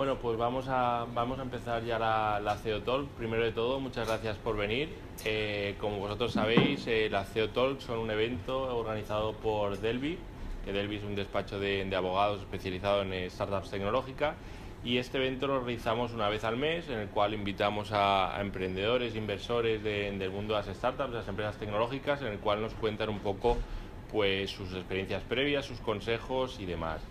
Bueno, pues vamos a, vamos a empezar ya la, la CEO Talk. Primero de todo, muchas gracias por venir. Eh, como vosotros sabéis, eh, las CEO Talk son un evento organizado por Delvi, que Delvi es un despacho de, abogados especializado en eh, startups tecnológicas. Y este evento lo realizamos una vez al mes, en el cual invitamos a, a emprendedores, inversores de- del mundo de las startups, de las empresas tecnológicas, en el cual nos cuentan un poco pues, sus experiencias previas, sus consejos y demás.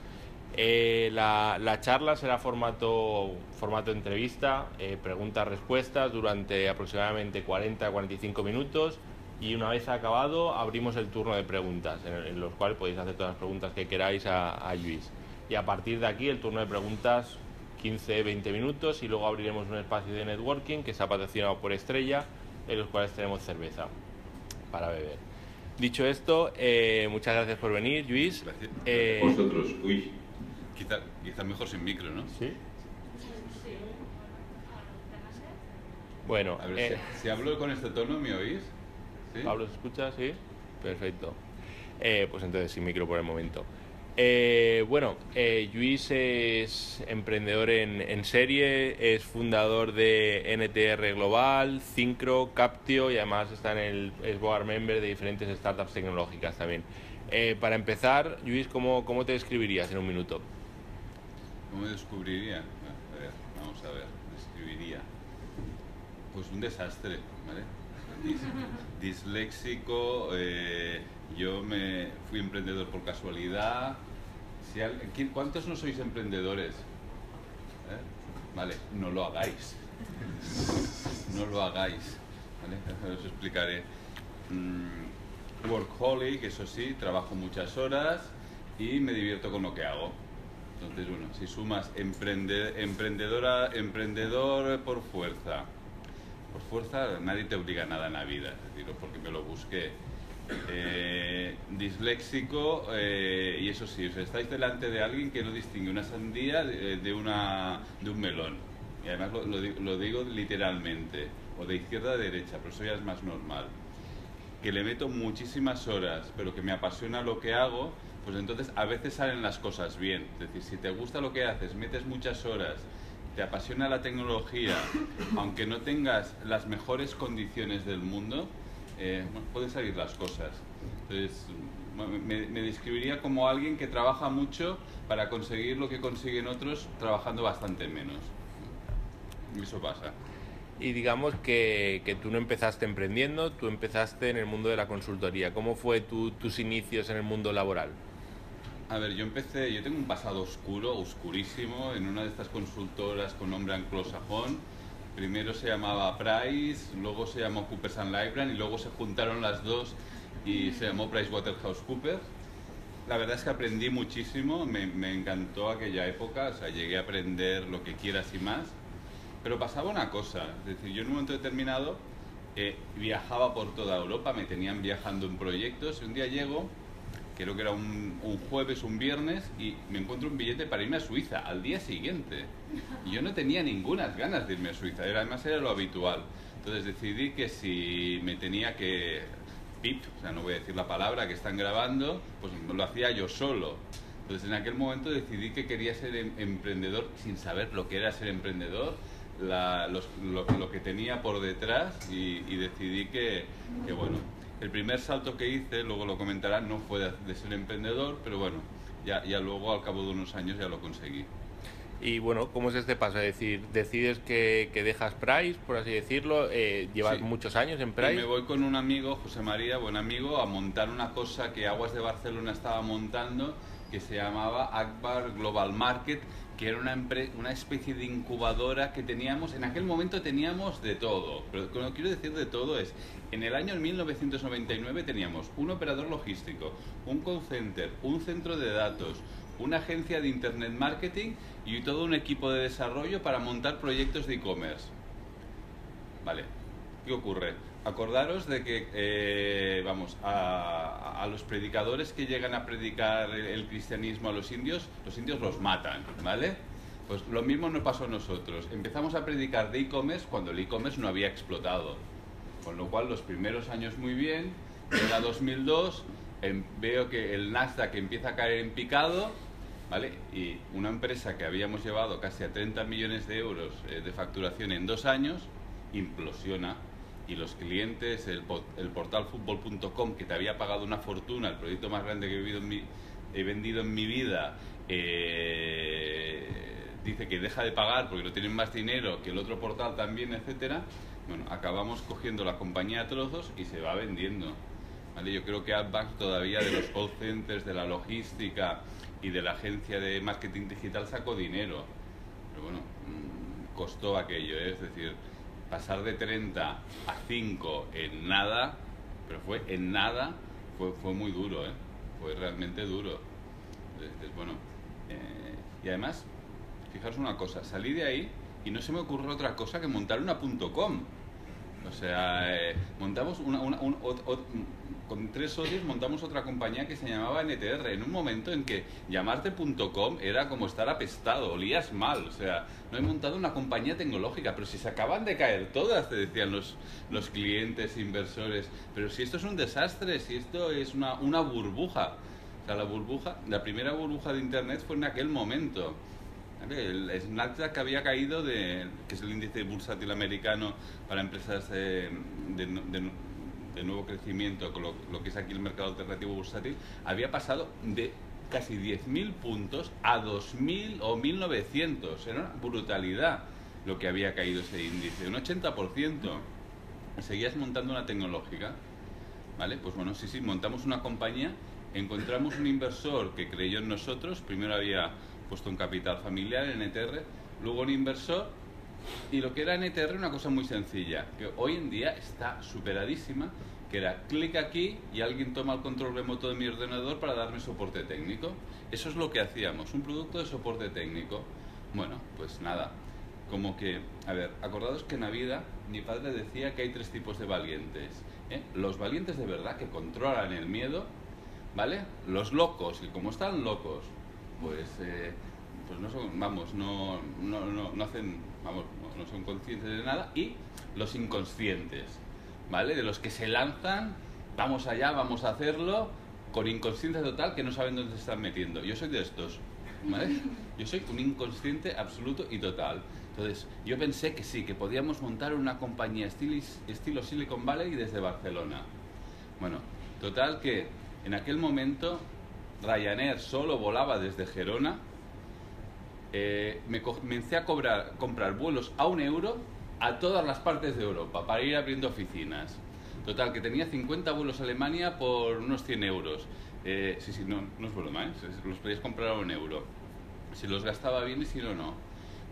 Eh, la, la charla será formato, formato entrevista, eh, preguntas-respuestas durante aproximadamente 40-45 minutos y una vez acabado abrimos el turno de preguntas en, en los cuales podéis hacer todas las preguntas que queráis a, a Luis. Y a partir de aquí el turno de preguntas 15-20 minutos y luego abriremos un espacio de networking que está patrocinado por Estrella en los cuales tenemos cerveza para beber. Dicho esto, eh, muchas gracias por venir, Luis. Gracias. Eh, Vosotros, uy, quizá, quizá mejor sin micro, ¿no? ¿Sí? Bueno, A ver, eh, si, si hablo con este tono, ¿me oís? ¿Sí? Pablo, ¿se escucha? Sí. Perfecto. Eh, pues entonces sin micro por el momento. Eh, bueno, eh, Luis es emprendedor en, en serie, es fundador de NTR Global, Syncro, Captio y además está en el es board member de diferentes startups tecnológicas también. Eh, para empezar, Luis, ¿cómo, ¿cómo te describirías en un minuto? ¿Cómo descubriría? A ver, vamos a ver, describiría. Pues un desastre, ¿vale? Dis- disléxico, eh, yo me fui emprendedor por casualidad. Si al- ¿quién- ¿Cuántos no sois emprendedores? ¿Eh? Vale, no lo hagáis. No lo hagáis. ¿vale? Os explicaré. Mm, workaholic, eso sí, trabajo muchas horas y me divierto con lo que hago. Entonces, bueno, si sumas emprende- emprendedora, emprendedor por fuerza, por fuerza nadie te obliga nada en la vida, es decir, porque me lo busqué. Eh, disléxico, eh, y eso sí, o sea, estáis delante de alguien que no distingue una sandía de, de una, de un melón. Y además lo, lo lo digo literalmente, o de izquierda a derecha, pero eso ya es más normal que le meto muchísimas horas, pero que me apasiona lo que hago, pues entonces a veces salen las cosas bien. Es decir, si te gusta lo que haces, metes muchas horas, te apasiona la tecnología, aunque no tengas las mejores condiciones del mundo, eh, bueno, pueden salir las cosas. Entonces, me, me describiría como alguien que trabaja mucho para conseguir lo que consiguen otros trabajando bastante menos. Y eso pasa. Y digamos que, que tú no empezaste emprendiendo, tú empezaste en el mundo de la consultoría. ¿Cómo fue tu- tus inicios en el mundo laboral? A ver, yo empecé, yo tengo un pasado oscuro, oscurísimo, en una de estas consultoras con nombre anglosajón. Primero se llamaba Price, luego se llamó Coopers and Lybrand y luego se juntaron las dos y se llamó PricewaterhouseCoopers. La verdad es que aprendí muchísimo, me, encantó aquella época, o sea, llegué a aprender lo que quieras y más. Pero pasaba una cosa, es decir, yo en un momento determinado eh, viajaba por toda Europa, me tenían viajando en proyectos y un día llego creo que era un, un jueves, un viernes, y me encuentro un billete para irme a Suiza al día siguiente. Y yo no tenía ninguna ganas de irme a Suiza, era, además era lo habitual. Entonces decidí que si me tenía que... Pip, o sea, no voy a decir la palabra que están grabando, pues lo hacía yo solo. Entonces en aquel momento decidí que quería ser em- emprendedor sin saber lo que era ser emprendedor, la- los- lo, lo que tenía por detrás y, y decidí que, que, bueno, el primer salto que hice, luego lo comentarán, no fue de, ser emprendedor, pero bueno, ya, ya luego al cabo de unos años ya lo conseguí. Y bueno, ¿cómo es este paso? Es decir, decides que, que dejas Price, por así decirlo, eh, llevas Sí. muchos años en Y Price. me voy con un amigo, José María, buen amigo, a montar una cosa que Aguas de Barcelona estaba montando, que se llamaba Akbar Global Market, que era una, una especie de incubadora que teníamos, en aquel momento teníamos de todo, pero lo que quiero decir de todo es, en el año 1999 teníamos un operador logístico, un call center, un centro de datos, una agencia de internet marketing y todo un equipo de desarrollo para montar proyectos de e-commerce. Vale, ¿qué ocurre? Acordaros de que, eh, vamos, a, los predicadores que llegan a predicar el, cristianismo a los indios, los indios los matan, ¿vale? Pues lo mismo nos pasó a nosotros. Empezamos a predicar de e-commerce cuando el e-commerce no había explotado. Con lo cual, los primeros años muy bien, era 2002, em- veo que el Nasdaq empieza a caer en picado ¿vale? Y una empresa que habíamos llevado casi a 30 millones de euros eh, de facturación en dos años, implosiona y los clientes, el, el portal fútbol.com que te había pagado una fortuna, el proyecto más grande que he, vivido en mi, he vendido en mi vida, eh, dice que deja de pagar porque no tienen más dinero que el otro portal también, etcétera. Bueno, acabamos cogiendo la compañía a trozos y se va vendiendo. ¿vale? Yo creo que AdBank todavía de los call centers, de la logística y de la agencia de marketing digital sacó dinero. Pero bueno, mm, costó aquello, ¿eh? es decir, pasar de 30 a 5 en nada, pero fue en nada, fue, fue muy duro, ¿eh? fue realmente duro. Entonces, bueno, eh, y además, fijaros una cosa, salí de ahí y no se me ocurrió otra cosa que montar una .com. O sea, eh, montamos una, una- un- ot- ot- con tres socios montamos otra compañía que se llamaba NTR, en un momento en que llamarte .com era como estar apestado, olías mal, o sea, no he montado una compañía tecnológica, pero si se acaban de caer todas, te decían los, los clientes, inversores, pero si esto es un desastre, si esto es una, una burbuja, o sea, la burbuja, la primera burbuja de Internet fue en aquel momento. El Nasdaq había caído, de, que es el índice bursátil americano para empresas eh, de, de- de nuevo crecimiento, con lo, lo que es aquí el mercado alternativo bursátil, había pasado de casi 10.000 puntos a 2.000 o 1.900. Era una brutalidad lo que había caído ese índice, un 80%. Seguías montando una tecnológica, ¿vale? Pues bueno, sí, sí, montamos una compañía, encontramos un inversor que creyó en nosotros, primero había puesto un capital familiar en ETR, luego un inversor, y lo que era NTR una cosa muy sencilla, que hoy en día está superadísima, que era clic aquí y alguien toma el control remoto de mi ordenador para darme soporte técnico. Eso es lo que hacíamos, un producto de soporte técnico. Bueno, pues nada, como que, a ver, acordados que en la mi padre decía que hay tres tipos de valientes. ¿eh? Los valientes de verdad que controlan el miedo, ¿vale? Los locos, y como están locos, pues, eh, pues no son, vamos, no, no, no, no hacen, vamos, no, son conscientes de nada. Y los inconscientes, ¿vale? De los que se lanzan, vamos allá, vamos a hacerlo, con inconsciencia total que no saben dónde se están metiendo. Yo soy de estos, ¿vale? Yo soy un inconsciente absoluto y total. Entonces, yo pensé que sí, que podíamos montar una compañía estilo, estilo Silicon Valley desde Barcelona. Bueno, total que en aquel momento Ryanair solo volaba desde Gerona. Eh, me co- comencé a cobrar, comprar vuelos a un euro a todas las partes de Europa para ir abriendo oficinas. Total, que tenía 50 vuelos a Alemania por unos 100 euros. Eh, sí, sí, no, no es broma, ¿eh? Los podías comprar a un euro. Si los gastaba bien y si no, no.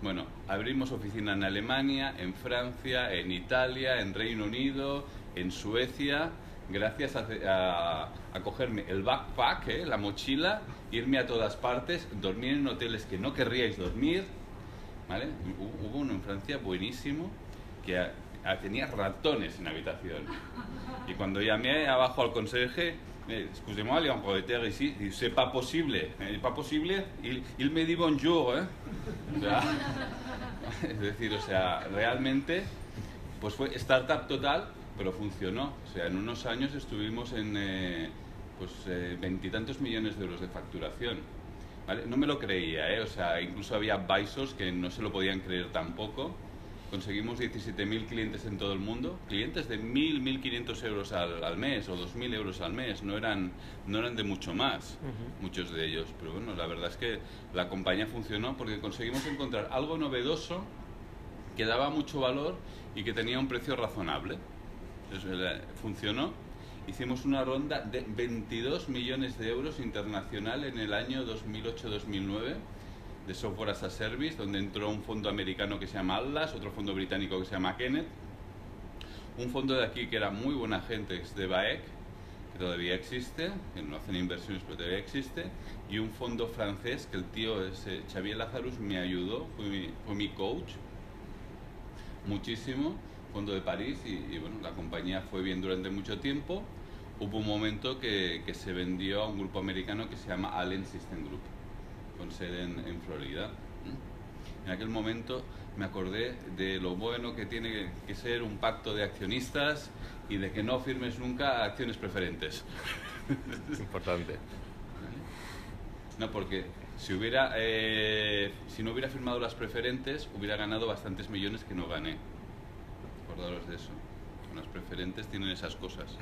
Bueno, abrimos oficina en Alemania, en Francia, en Italia, en Reino Unido, en Suecia, gracias a, a- a cogerme el backpack, ¿eh? la mochila, irme a todas partes, dormir en hoteles que no querríais dormir. ¿vale? Hu- Hubo uno en Francia buenísimo que a- a- tenía ratones en la habitación. Y cuando llamé abajo al conserje, eh, excusez-moi, il y a un propriétaire ici, c'est pas possible, eh, pas possible, il, il me dit bonjour, ¿eh? O sea, es decir, o sea, realmente, pues fue startup total, pero funcionó. O sea, en unos años estuvimos en, eh, pues, eh, veintitantos millones de euros de facturación. ¿vale? No me lo creía, ¿eh? O sea, incluso había advisors que no se lo podían creer tampoco. Conseguimos 17.000 clientes en todo el mundo, clientes de 1.000, 1.500 euros al, al mes o 2.000 euros al mes, no eran, no eran de mucho más, muchos de ellos. Pero bueno, la verdad es que la compañía funcionó porque conseguimos encontrar algo novedoso que daba mucho valor y que tenía un precio razonable. Entonces, funcionó. Hicimos una ronda de 22 millones de euros internacional en el año 2008-2009 de Software as a Service, donde entró un fondo americano que se llama Atlas, otro fondo británico que se llama Kenneth, un fondo de aquí que era muy buena gente, es de BAEC, que todavía existe, que no hacen inversiones pero todavía existe, y un fondo francés que el tío Xavier Lazarus me ayudó, fue mi, fue mi coach, muchísimo, fondo de París, y, y, bueno, la compañía fue bien durante mucho tiempo. Hubo un momento que, que se vendió a un grupo americano que se llama Allen System Group, con sede en, en Florida. En aquel momento me acordé de lo bueno que tiene que ser un pacto de accionistas y de que no firmes nunca acciones preferentes. Importante. No, porque Si, hubiera, eh, si no hubiera firmado las preferentes, hubiera ganado bastantes millones que no gané. Acordaros de eso. Las preferentes tienen esas cosas.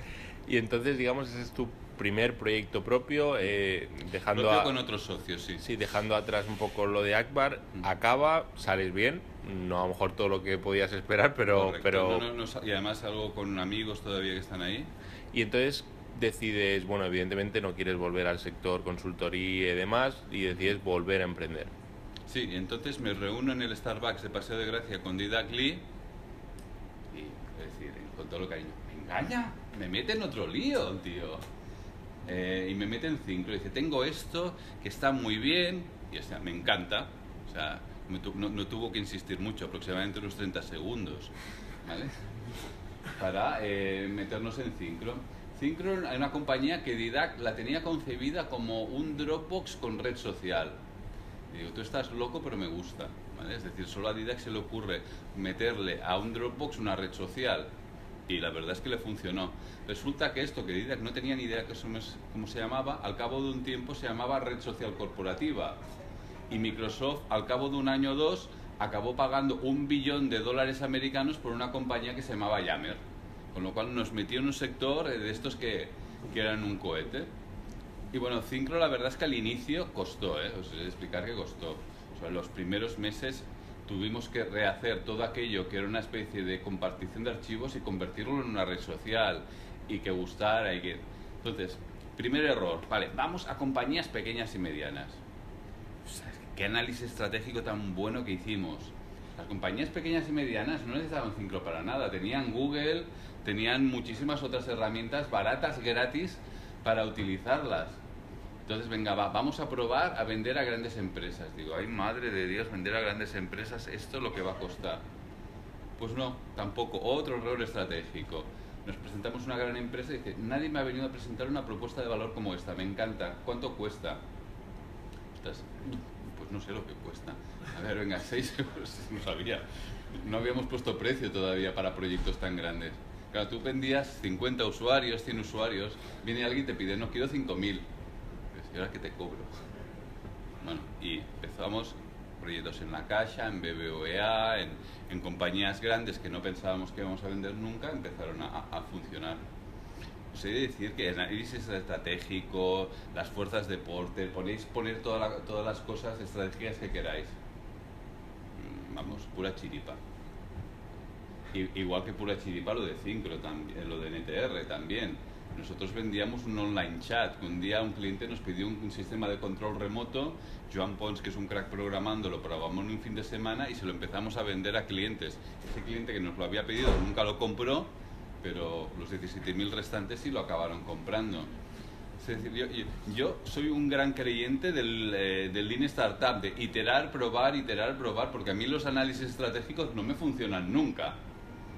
Y entonces, digamos, ese es tu primer proyecto propio, eh, dejando Propio a- con otros socios, sí. Sí, dejando atrás un poco lo de Akbar, Mm. acaba, sales bien, no a lo mejor todo lo que podías esperar, pero... Correcto. pero No, no, no y además algo con amigos todavía que están ahí. Y entonces decides, bueno, evidentemente no quieres volver al sector consultoría y demás, y decides volver a emprender. Sí, y entonces me reúno en el Starbucks de Paseo de Gracia con Didac Lee y, es decir, con todo lo cariño, me engaña, me mete en otro lío, tío. Eh, y me mete en cinco y dice, tengo esto que está muy bien, y o sea, me encanta. O sea, no tuvo que insistir mucho, aproximadamente unos 30 segundos, ¿vale? Para eh, meternos en Synchron. Synchron es una compañía que Didac la tenía concebida como un Dropbox con red social. Y digo, tú estás loco, pero me gusta. ¿vale? Es decir, solo a Didac se le ocurre meterle a un Dropbox una red social. Y la verdad es que le funcionó. Resulta que esto, que Didac no tenía ni idea que eso es- cómo se llamaba, al cabo de un tiempo se llamaba red social corporativa. Y Microsoft, al cabo de un año o dos, acabó pagando un billón de dólares americanos por una compañía que se llamaba Yammer. Con lo cual nos metió en un sector eh, de estos que, que eran un cohete. Y bueno, Syncro la verdad es que al inicio costó, ¿eh? os he de explicar que costó. O los primeros meses tuvimos que rehacer todo aquello que era una especie de compartición de archivos y convertirlo en una red social y que gustara y que... Entonces, primer error, vale, vamos a compañías pequeñas y medianas. Qué análisis estratégico tan bueno que hicimos. Las compañías pequeñas y medianas no necesitaban Syncro para nada, tenían Google, tenían muchísimas otras herramientas baratas, gratis, para utilizarlas. Entonces, venga, va, vamos a probar a vender a grandes empresas. Digo, ay, madre de Dios, vender a grandes empresas, esto es lo que va a costar. Pues no, tampoco. Otro error estratégico. Nos presentamos una gran empresa y dice, nadie me ha venido a presentar una propuesta de valor como esta, me encanta. ¿Cuánto cuesta? Pues no sé lo que cuesta. A ver, venga, 6 euros, no sabía. No habíamos puesto precio todavía para proyectos tan grandes. Claro, tú vendías 50 usuarios, 100 usuarios, viene alguien y te pide, no, quiero 5.000. ¿y ahora qué te cobro? Bueno, y empezamos proyectos en la Caixa, en BBVA, en, en compañías grandes que no pensábamos que íbamos a vender nunca, empezaron a, a funcionar. Os he de decir que el análisis estratégico, las fuerzas de porte, podéis poner toda la- todas las cosas estratégicas que queráis. Mm, Vamos, pura chiripa. Igual que pura chiripa lo de también, lo de NTR también. Nosotros vendíamos un online chat, un día un cliente nos pidió un, un sistema de control remoto, Joan Pons, que es un crack programando, lo probamos en un fin de semana y se lo empezamos a vender a clientes. Ese cliente que nos lo había pedido nunca lo compró, pero los 17.000 restantes sí lo acabaron comprando. Es decir, yo- yo soy un gran creyente del, eh, del Lean Startup, de iterar, probar, iterar, probar, porque a mí los análisis estratégicos no me funcionan nunca,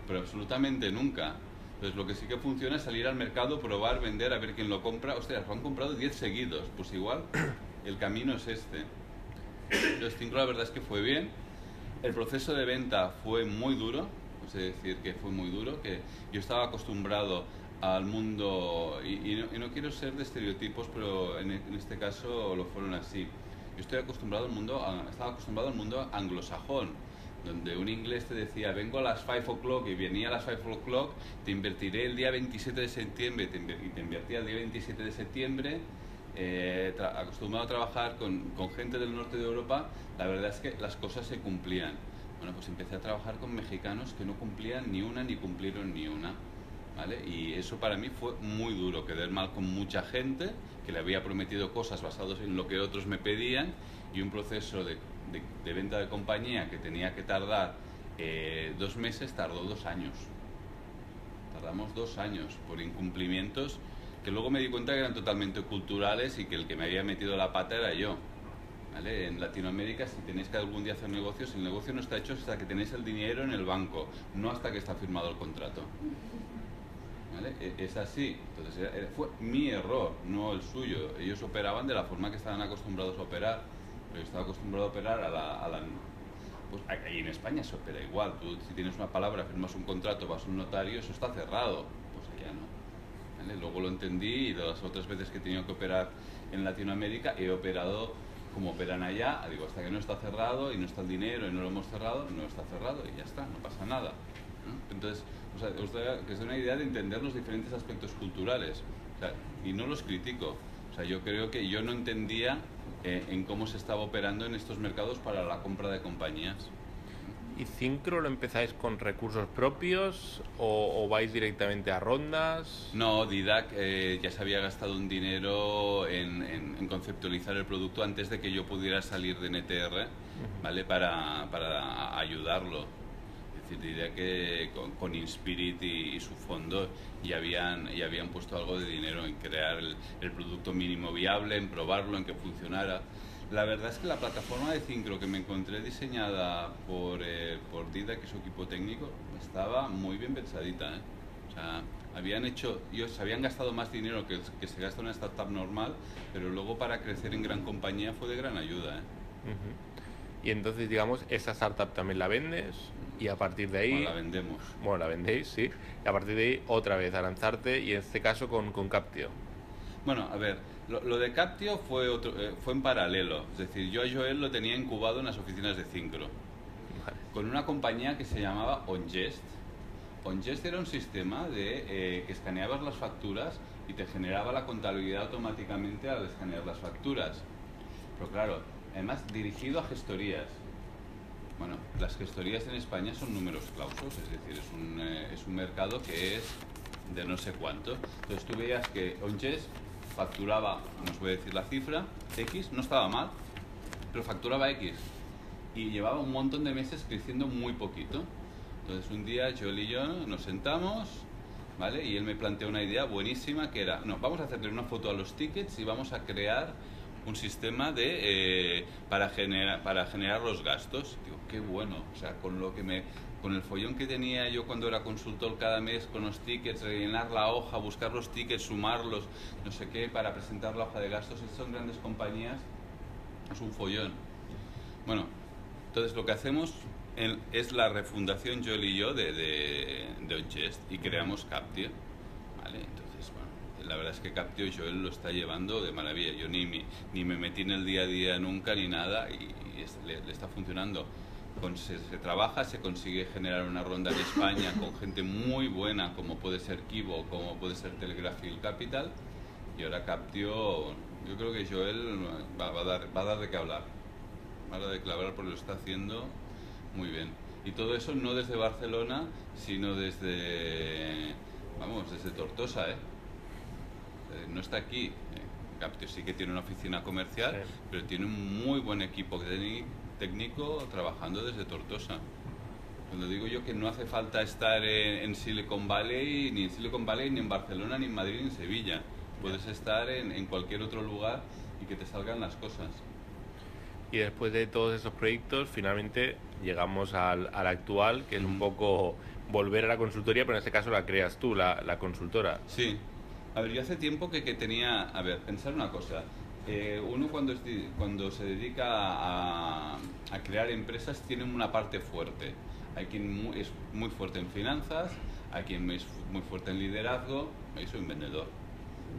pero absolutamente nunca. Entonces lo que sí que funciona es salir al mercado, probar, vender, a ver quién lo compra. Ostras, lo han comprado 10 seguidos, pues igual el camino es este. Entonces Syncro la verdad es que fue bien. El proceso de venta fue muy duro, es decir, que fue muy duro, que yo estaba acostumbrado al mundo, y, no, quiero ser de estereotipos, pero en, este caso lo fueron así. Yo estoy acostumbrado al mundo, estaba acostumbrado al mundo anglosajón, donde un inglés te decía, vengo a las 5 o'clock y venía a las 5 o'clock, te invertiré el día 27 de septiembre, te y te invertía el día 27 de septiembre, eh, acostumbrado a trabajar con, con gente del norte de Europa, la verdad es que las cosas se cumplían. Bueno, pues empecé a trabajar con mexicanos que no cumplían ni una ni cumplieron ni una. ¿Vale? Y eso para mí fue muy duro, quedar mal con mucha gente que le había prometido cosas basadas en lo que otros me pedían y un proceso de, de- venta de compañía que tenía que tardar eh, dos meses, tardó dos años. Tardamos dos años por incumplimientos que luego me di cuenta que eran totalmente culturales y que el que me había metido la pata era yo. En Latinoamérica, si tenéis que algún día hacer negocios, el negocio no está hecho hasta que tenéis el dinero en el banco, no hasta que está firmado el contrato. E- Es así. Entonces fue mi error, no el suyo. Ellos operaban de la forma que estaban acostumbrados a operar. Estaba acostumbrado a operar a la... a la- pues ahí en España se opera igual. Tú si tienes una palabra, firmas un contrato, vas a un notario, eso está cerrado. Pues allá no. ¿Vale? Luego lo entendí y las otras veces que he tenido que operar en Latinoamérica he operado cómo operan allá, digo, hasta que no está cerrado y no está el dinero y no lo hemos cerrado, no está cerrado y ya está, no pasa nada. Entonces, o sea, os que una idea de entender los diferentes aspectos culturales y no los critico. O sea, yo creo que yo no entendía eh, en cómo se estaba operando en estos mercados para la compra de compañías. ¿Y Syncro lo empezáis con recursos propios o, vais directamente a rondas? No, Didac eh, ya se había gastado un dinero en, conceptualizar el producto antes de que yo pudiera salir de NTR, ¿vale? Para, para ayudarlo. Decir, diría que con, Inspirit y, su fondo ya habían, ya habían puesto algo de dinero en crear el, el producto mínimo viable, en probarlo, en que funcionara. La verdad es que la plataforma de Syncro que me encontré diseñada por, eh, por Dida, que es su equipo técnico, estaba muy bien pensadita. ¿eh? O sea, habían hecho, ellos habían gastado más dinero que, que se gasta en una startup normal, pero luego para crecer en gran compañía fue de gran ayuda. ¿eh? Y entonces, digamos, esa startup también la vendes y a partir de ahí... Bueno, la vendemos. Bueno, la vendéis, sí. Y a partir de ahí otra vez a lanzarte y en este caso con, con Captio. Bueno, a ver, lo, de Captio fue, otro, eh, fue en paralelo. Es decir, yo a Joel lo tenía incubado en las oficinas de Syncro. Con una compañía que se llamaba OnGest. OnGest era un sistema de, eh, que escaneabas las facturas y te generaba la contabilidad automáticamente al escanear las facturas. Pero claro, además dirigido a gestorías. Bueno, las gestorías en España son números clausos, es decir, es un, eh, es un mercado que es de no sé cuánto. Entonces tú veías que OnGest facturaba, no os voy a decir la cifra, X, no estaba mal, pero facturaba X. Y llevaba un montón de meses creciendo muy poquito. Entonces un día Joel y yo nos sentamos, ¿vale? Y él me planteó una idea buenísima que era, no, vamos a hacerle una foto a los tickets y vamos a crear un sistema de, eh, para, generar, para generar los gastos. Digo, qué bueno, o sea, con lo que me con el follón que tenía yo cuando era consultor cada mes con los tickets, rellenar la hoja, buscar los tickets, sumarlos, no sé qué, para presentar la hoja de gastos, estas son grandes compañías, es un follón. Bueno, entonces lo que hacemos es la refundación Joel y yo de, de, de y creamos Captio. La verdad es que Captio Joel lo está llevando de maravilla. Yo ni, ni me metí en el día a día nunca ni nada y, le está funcionando se, trabaja, se consigue generar una ronda en España con gente muy buena como puede ser Kibo, como puede ser Telegraph Capital y ahora Captio, yo creo que Joel va, a, dar, va a dar de qué hablar, va a dar de qué hablar porque lo está haciendo muy bien. Y todo eso no desde Barcelona, sino desde, vamos, desde Tortosa, ¿eh? Eh no está aquí. Eh, Captio sí que tiene una oficina comercial, pero tiene un muy buen equipo técnico trabajando desde Tortosa. Cuando digo yo que no hace falta estar en, Silicon Valley, ni en Silicon Valley, ni en Barcelona, ni en Madrid, ni en Sevilla. Puedes estar en, cualquier otro lugar y que te salgan las cosas. Y después de todos esos proyectos, finalmente llegamos al, actual, que es un poco volver a la consultoría, pero en este caso la creas tú, la, la consultora. Sí. A ver, yo hace tiempo que, que tenía... A ver, pensar una cosa. Eh, uno cuando, cuando se dedica a, a, crear empresas tiene una parte fuerte. Hay quien es muy fuerte en finanzas, hay quien es muy fuerte en liderazgo, yo soy un vendedor,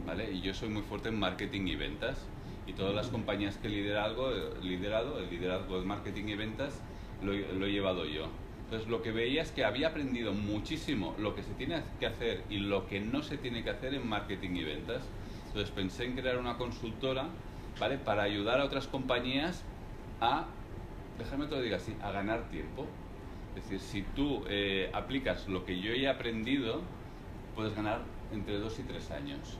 ¿vale? Y yo soy muy fuerte en marketing y ventas. Y todas las compañías que he liderado, liderado el liderazgo de marketing y ventas, lo, lo he llevado yo. Entonces lo que veía es que había aprendido muchísimo lo que se tiene que hacer y lo que no se tiene que hacer en marketing y ventas. Entonces pensé en crear una consultora, ¿vale? Para ayudar a otras compañías a, déjame lo diga así, a ganar tiempo. Es decir, si tú eh, aplicas lo que yo he aprendido, puedes ganar entre dos y tres años.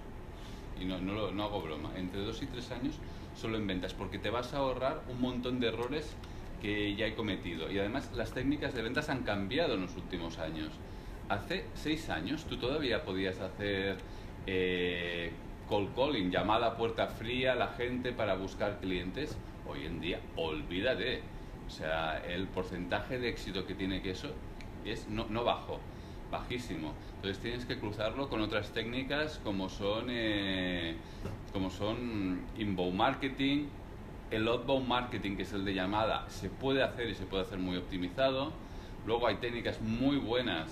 Y no, no, no hago broma, entre dos y tres años solo en ventas, porque te vas a ahorrar un montón de errores que ya he cometido. Y además las técnicas de ventas han cambiado en los últimos años. Hace seis años tú todavía podías hacer eh, cold calling, llamada a puerta fría a la gente para buscar clientes, hoy en día olvídate. O sea, el porcentaje de éxito que tiene que eso es no, no bajo, bajísimo. Entonces tienes que cruzarlo con otras técnicas como son, eh, como son inbound marketing, el outbound marketing, que es el de llamada, se puede hacer y se puede hacer muy optimizado. Luego hay técnicas muy buenas,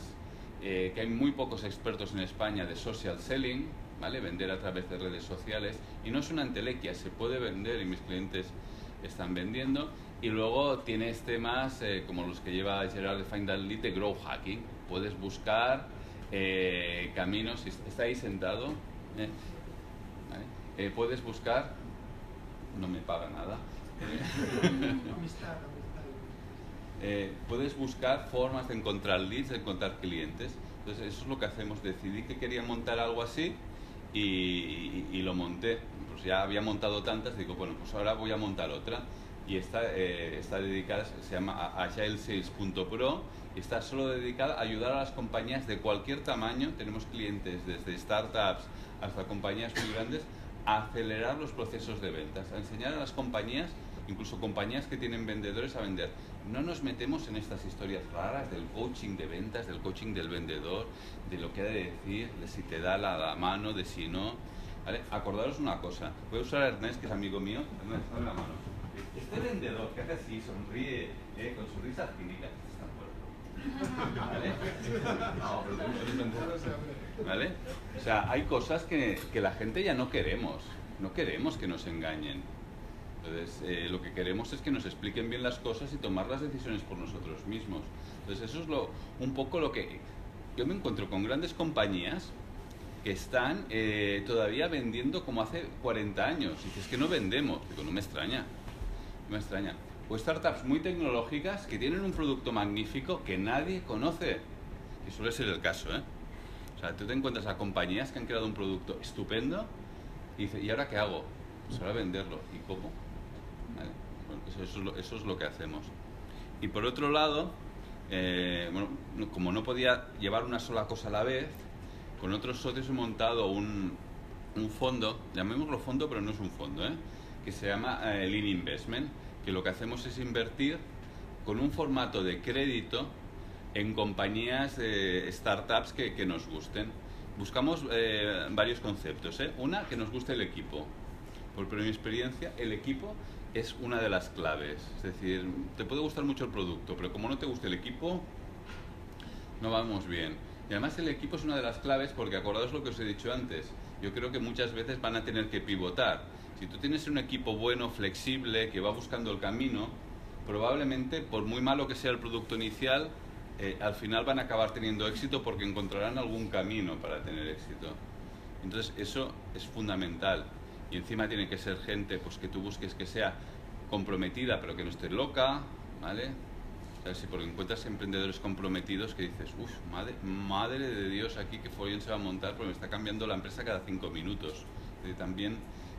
eh, que hay muy pocos expertos en España de social selling, ¿vale? Vender a través de redes sociales. Y no es una entelequia, se puede vender y mis clientes están vendiendo. Y luego tienes temas eh, como los que lleva Gerard de Final Lead de Grow Hacking. Puedes buscar eh, caminos, está ahí sentado, ¿eh? Puedes buscar, no me paga nada. puedes buscar formas de encontrar leads, de encontrar clientes. Entonces eso es lo que hacemos. Decidí que quería montar algo así y, lo monté. Pues ya había montado tantas, digo, bueno, pues ahora voy a montar otra. Y está, eh, está dedicada, se llama agilesales.pro y está solo dedicada a ayudar a las compañías de cualquier tamaño. Tenemos clientes desde startups hasta compañías muy grandes a acelerar los procesos de ventas, a enseñar a las compañías, incluso compañías que tienen vendedores, a vender. No nos metemos en estas historias raras del coaching de ventas, del coaching del vendedor, de lo que ha de decir, de si te da la, mano, de si no. ¿Vale? Acordaros una cosa. Voy a usar a Ernest, que es amigo mío. Ernest, dame la mano. Este vendedor que hace así, sonríe, eh, con está muerto. ¿Vale? ¿Vale? O sea, hay cosas que, que la gente ya no queremos. No queremos que nos engañen. Entonces, eh, lo que queremos es que nos expliquen bien las cosas y tomar las decisiones por nosotros mismos. Entonces, eso es lo, un poco lo que yo me encuentro con grandes compañías que están eh, todavía vendiendo como hace 40 años. Y dices que no vendemos. Digo, no me extraña. No me extraña. O startups muy tecnológicas que tienen un producto magnífico que nadie conoce. Y suele ser el caso, ¿eh? O sea, tú te encuentras a compañías que han creado un producto estupendo y dices, ¿y ahora qué hago? Pues ahora venderlo. ¿Y cómo? eso, es lo, que hacemos. Y por otro lado, eh, bueno, como no podía llevar una sola cosa a la vez, con otros socios he montado un, un fondo, llamémoslo fondo, pero no es un fondo, ¿eh? que se llama eh, Lean Investment, que lo que hacemos es invertir con un formato de crédito en compañías, de startups que, que, nos gusten. Buscamos eh, varios conceptos. ¿eh? Una, que nos guste el equipo. Por mi experiencia, el equipo es una de las claves. Es decir, te puede gustar mucho el producto, pero como no te gusta el equipo, no vamos bien. Y además el equipo es una de las claves porque acordaos lo que os he dicho antes. Yo creo que muchas veces van a tener que pivotar. Si tú tienes un equipo bueno, flexible, que va buscando el camino, probablemente, por muy malo que sea el producto inicial, eh, al final van a acabar teniendo éxito porque encontrarán algún camino para tener éxito. Entonces eso es fundamental. Y encima tiene que ser gente pues, que tú busques que sea comprometida pero que no esté loca, ¿vale? O si porque encuentras emprendedores comprometidos que dices, uff, madre, madre de Dios aquí que follón se va a montar porque me está cambiando la empresa cada cinco minutos. Y también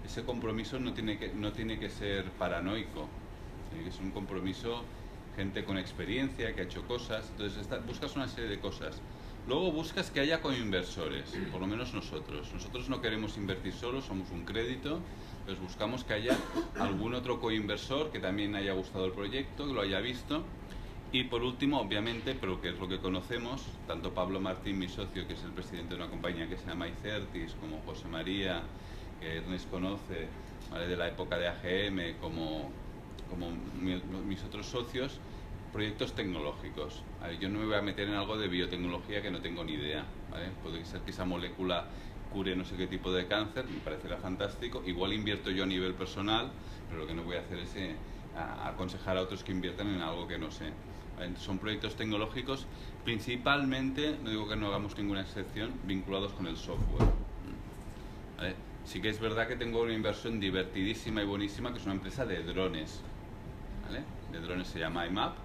ese compromiso no tiene que, no tiene que ser paranoico, ser un compromiso gente con experiencia, que ha hecho cosas, entonces buscas una serie de cosas. Luego buscas que haya coinversores, por lo menos nosotros. Nosotros no queremos invertir solos, somos un crédito, pues buscamos que haya algún otro coinversor que también haya gustado el proyecto, que lo haya visto. Y por último, obviamente, pero que es lo que conocemos, tanto Pablo Martín, mi socio, que es el presidente de una compañía que se llama Icertis, como José María, que Ernest conoce, de la época de AGM, como, como mis otros socios, proyectos tecnológicos. yo no me voy a meter en algo de biotecnología que no tengo ni idea. Puede ser que esa molécula cure no sé qué tipo de cáncer, me parecerá fantástico. Igual invierto yo a nivel personal, pero lo que no voy a hacer es eh, aconsejar a otros que inviertan en algo que no sé. Son proyectos tecnológicos, principalmente, no digo que no hagamos ninguna excepción, vinculados con el software. Sí que es verdad que tengo una inversión divertidísima y buenísima, que es una empresa de drones. De drones se llama IMAP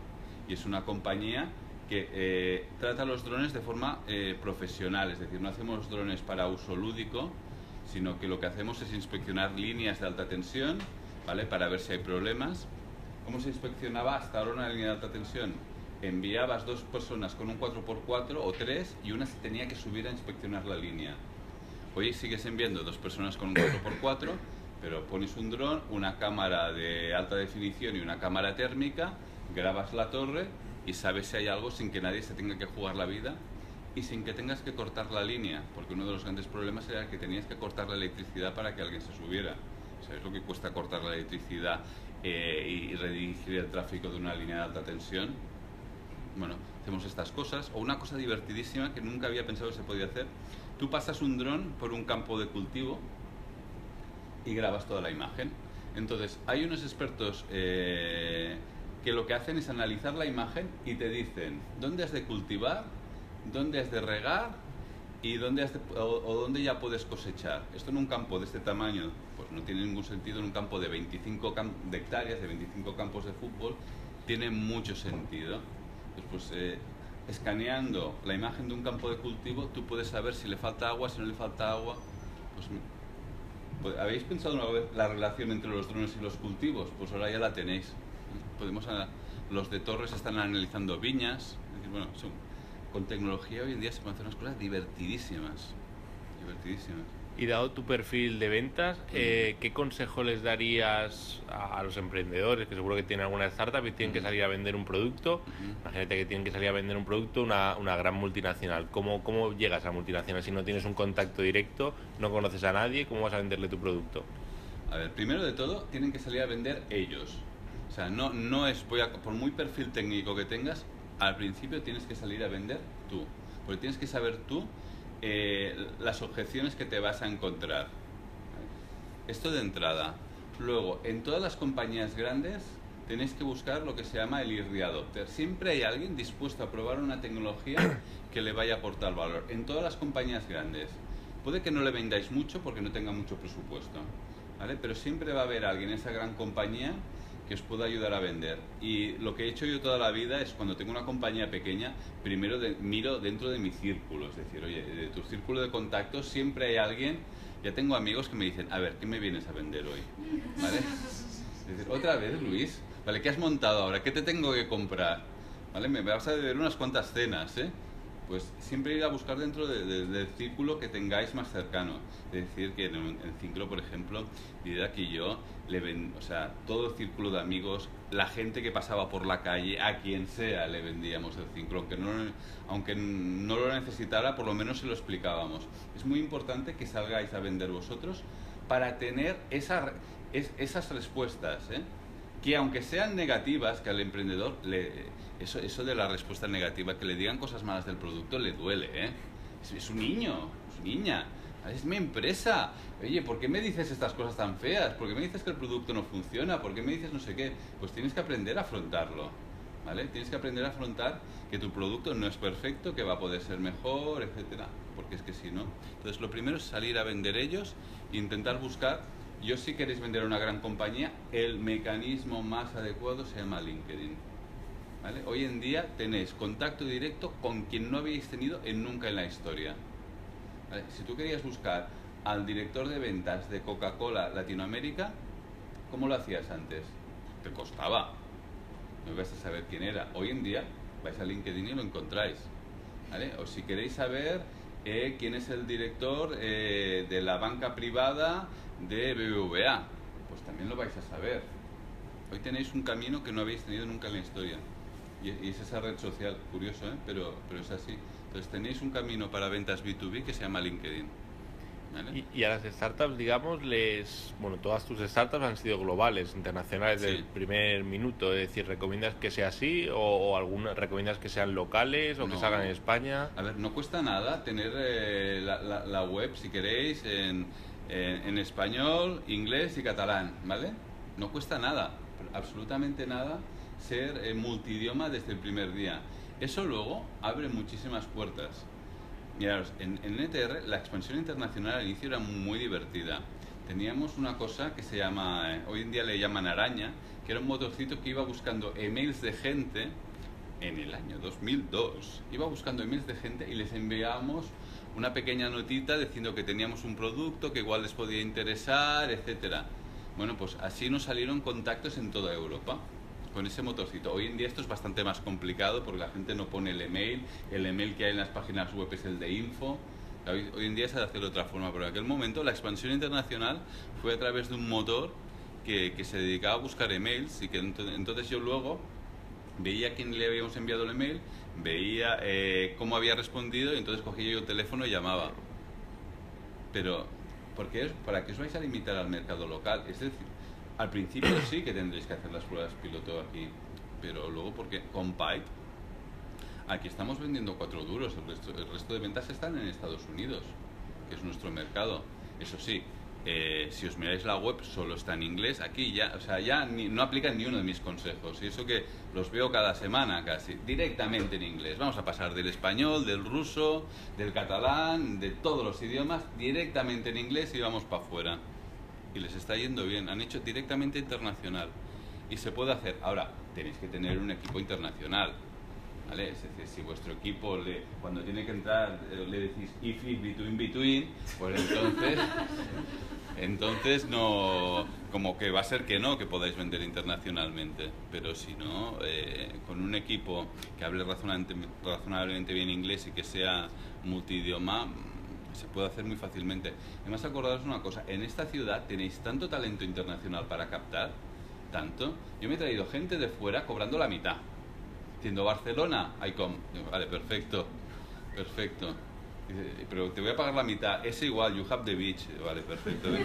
y es una compañía que eh, trata los drones de forma eh, profesional, es decir, no hacemos drones para uso lúdico, sino que lo que hacemos es inspeccionar líneas de alta tensión, ¿vale? Para ver si hay problemas. ¿Cómo se inspeccionaba hasta ahora una línea de alta tensión? Enviabas dos personas con un 4x4 o tres y una se tenía que subir a inspeccionar la línea. Hoy sigues enviando dos personas con un 4x4, pero pones un dron, una cámara de alta definición y una cámara térmica grabas la torre y sabes si hay algo sin que nadie se tenga que jugar la vida y sin que tengas que cortar la línea, porque uno de los grandes problemas era que tenías que cortar la electricidad para que alguien se subiera. ¿Sabes lo que cuesta cortar la electricidad eh, y redirigir el tráfico de una línea de alta tensión? Bueno, hacemos estas cosas. O una cosa divertidísima que nunca había pensado que se podía hacer. Tú pasas un dron por un campo de cultivo y grabas toda la imagen. Entonces, hay unos expertos eh, que lo que hacen es analizar la imagen y te dicen dónde has de cultivar, dónde has de regar y dónde o, dónde ya puedes cosechar. Esto en un campo de este tamaño, pues no tiene ningún sentido en un campo de 25 cam- de hectáreas, de 25 campos de fútbol, tiene mucho sentido. Pues, pues, eh, escaneando la imagen de un campo de cultivo, tú puedes saber si le falta agua, si no le falta agua. Pues, pues, ¿Habéis pensado una vez la relación entre los drones y los cultivos? Pues ahora ya la tenéis. Podemos, ana- los de Torres están analizando viñas. Bueno, con tecnología hoy en día se pueden hacer unas cosas divertidísimas. Divertidísimas. Y dado tu perfil de ventas, eh, ¿qué consejo les darías a, a los emprendedores que seguro que tienen alguna startup y tienen que salir a vender un producto? Imagínate que tienen que salir a vender un producto una, una gran multinacional. ¿Cómo, ¿Cómo llegas a multinacional si no tienes un contacto directo, no conoces a nadie? ¿Cómo vas a venderle tu producto? A ver, primero de todo, tienen que salir a vender ellos. O sea, no, no es, voy a, por muy perfil técnico que tengas, al principio tienes que salir a vender tú. Porque tienes que saber tú eh, las objeciones que te vas a encontrar. Esto de entrada. Luego, en todas las compañías grandes tenéis que buscar lo que se llama el early adopter. Siempre hay alguien dispuesto a probar una tecnología que le vaya a aportar valor. En todas las compañías grandes. Puede que no le vendáis mucho porque no tenga mucho presupuesto, ¿vale? Pero siempre va a haber alguien en esa gran compañía que os pueda ayudar a vender. Y lo que he hecho yo toda la vida es cuando tengo una compañía pequeña, primero de- miro dentro de mi círculo, es decir, oye, de tu círculo de contactos siempre hay alguien, ya tengo amigos que me dicen, a ver, ¿qué me vienes a vender hoy? ¿Vale? Es decir, otra vez, Luis, ¿vale? ¿Qué has montado ahora? ¿Qué te tengo que comprar? ¿Vale? Me vas a beber unas cuantas cenas, ¿eh? Pues siempre ir a buscar dentro de- de- del círculo que tengáis más cercano. Es decir, que en, en Cinclo, por ejemplo, Didac y yo, le o sea, todo el círculo de amigos, la gente que pasaba por la calle, a quien sea le vendíamos el Cinclo, aunque no, aunque no lo necesitara, por lo menos se lo explicábamos. Es muy importante que salgáis a vender vosotros para tener esas respuestas, ¿eh? Que aunque sean negativas, que al emprendedor, le, eso, eso de la respuesta negativa, que le digan cosas malas del producto, le duele. ¿eh? Es, un niño, es una niña, es mi empresa. Oye, ¿por qué me dices estas cosas tan feas? ¿Por qué me dices que el producto no funciona? ¿Por qué me dices no sé qué? Pues tienes que aprender a afrontarlo. ¿Vale? Tienes que aprender a afrontar que tu producto no es perfecto, que va a poder ser mejor, etcétera, porque es que si no. Entonces, lo primero es salir a vender ellos e intentar buscar yo si queréis vender a una gran compañía, el mecanismo más adecuado se llama LinkedIn. Hoy en día tenéis contacto directo con quien no habéis tenido en nunca en la historia. Si tú querías buscar al director de ventas de Coca-Cola Latinoamérica, ¿cómo lo hacías antes? Te costaba. No ibas a saber quién era. Hoy en día vais a LinkedIn y lo encontráis. O si queréis saber eh, quién es el director eh, de la banca privada de BBVA, pues también lo vais a saber. Hoy tenéis un camino que no habéis tenido nunca en la historia. Y, es esa red social, curioso, ¿eh? pero, pero es así. Entonces tenéis un camino para ventas B2B que se llama LinkedIn. ¿vale? Y, y a las startups, digamos, les. Bueno, todas tus startups han sido globales, internacionales Sí. desde el primer minuto. Es decir, ¿recomiendas que sea así? ¿O, o alguna, recomiendas que sean locales o que No. salgan en España? A ver, no cuesta nada tener eh, la, la- la web, si queréis, en, en- español, inglés y catalán, ¿vale? No cuesta nada, absolutamente nada, ser eh, multidioma desde el primer día. Eso luego abre muchísimas puertas. Miraros, en, en NTR la expansión internacional al inicio era muy divertida. Teníamos una cosa que se llama, eh, hoy en día le llaman araña, que era un motorcito que iba buscando emails de gente en el año 2002. Iba buscando emails de gente y les enviábamos una pequeña notita diciendo que teníamos un producto que igual les podía interesar, etcétera. Bueno, pues así nos salieron contactos en toda Europa con ese motorcito. Hoy en día esto es bastante más complicado porque la gente no pone el email, el email que hay en las páginas web es el de info. Hoy, en día se hace de otra forma, pero en aquel momento la expansión internacional fue a través de un motor que, que se dedicaba a buscar emails y que ento- entonces yo luego veía a quién le habíamos enviado el email, veía eh, cómo había respondido y entonces cogía yo el teléfono y llamaba. Pero, ¿por qué? ¿Para qué os vais a limitar al mercado local? Es decir, al principio sí que tendréis que hacer las pruebas piloto aquí, pero luego porque con Pipe, aquí estamos vendiendo cuatro duros, el resto, el resto de ventas están en Estados Unidos, que es nuestro mercado. Eso sí, Eh, si os miráis la web, solo está en inglés. Aquí ya, o sea, ya no aplican ni uno de mis consejos. Y eso que los veo cada semana casi, directamente en inglés. Vamos a pasar del español, del ruso, del catalán, de todos los idiomas, directamente en inglés y vamos para afuera. Y les está yendo bien. Han hecho directamente internacional. Y se puede hacer. Ahora, tenéis que tener un equipo internacional. ¿Vale? Es decir, si vuestro equipo le, cuando tiene que entrar eh, le decís if, if, between, between, pues entonces entonces, no, como que va a ser que no, que podáis vender internacionalmente. Pero si no, eh, con un equipo que hable razonablemente, bien inglés y que sea multidioma, mm, se puede hacer muy fácilmente. Además, acordaros una cosa, en esta ciudad tenéis tanto talento internacional para captar, tanto. Yo me he traído gente de fuera cobrando la mitad. Diciendo Barcelona, ICOM. Vale, perfecto, perfecto pero te voy a pagar la mitad, es igual, you have the beach. Vale, perfecto,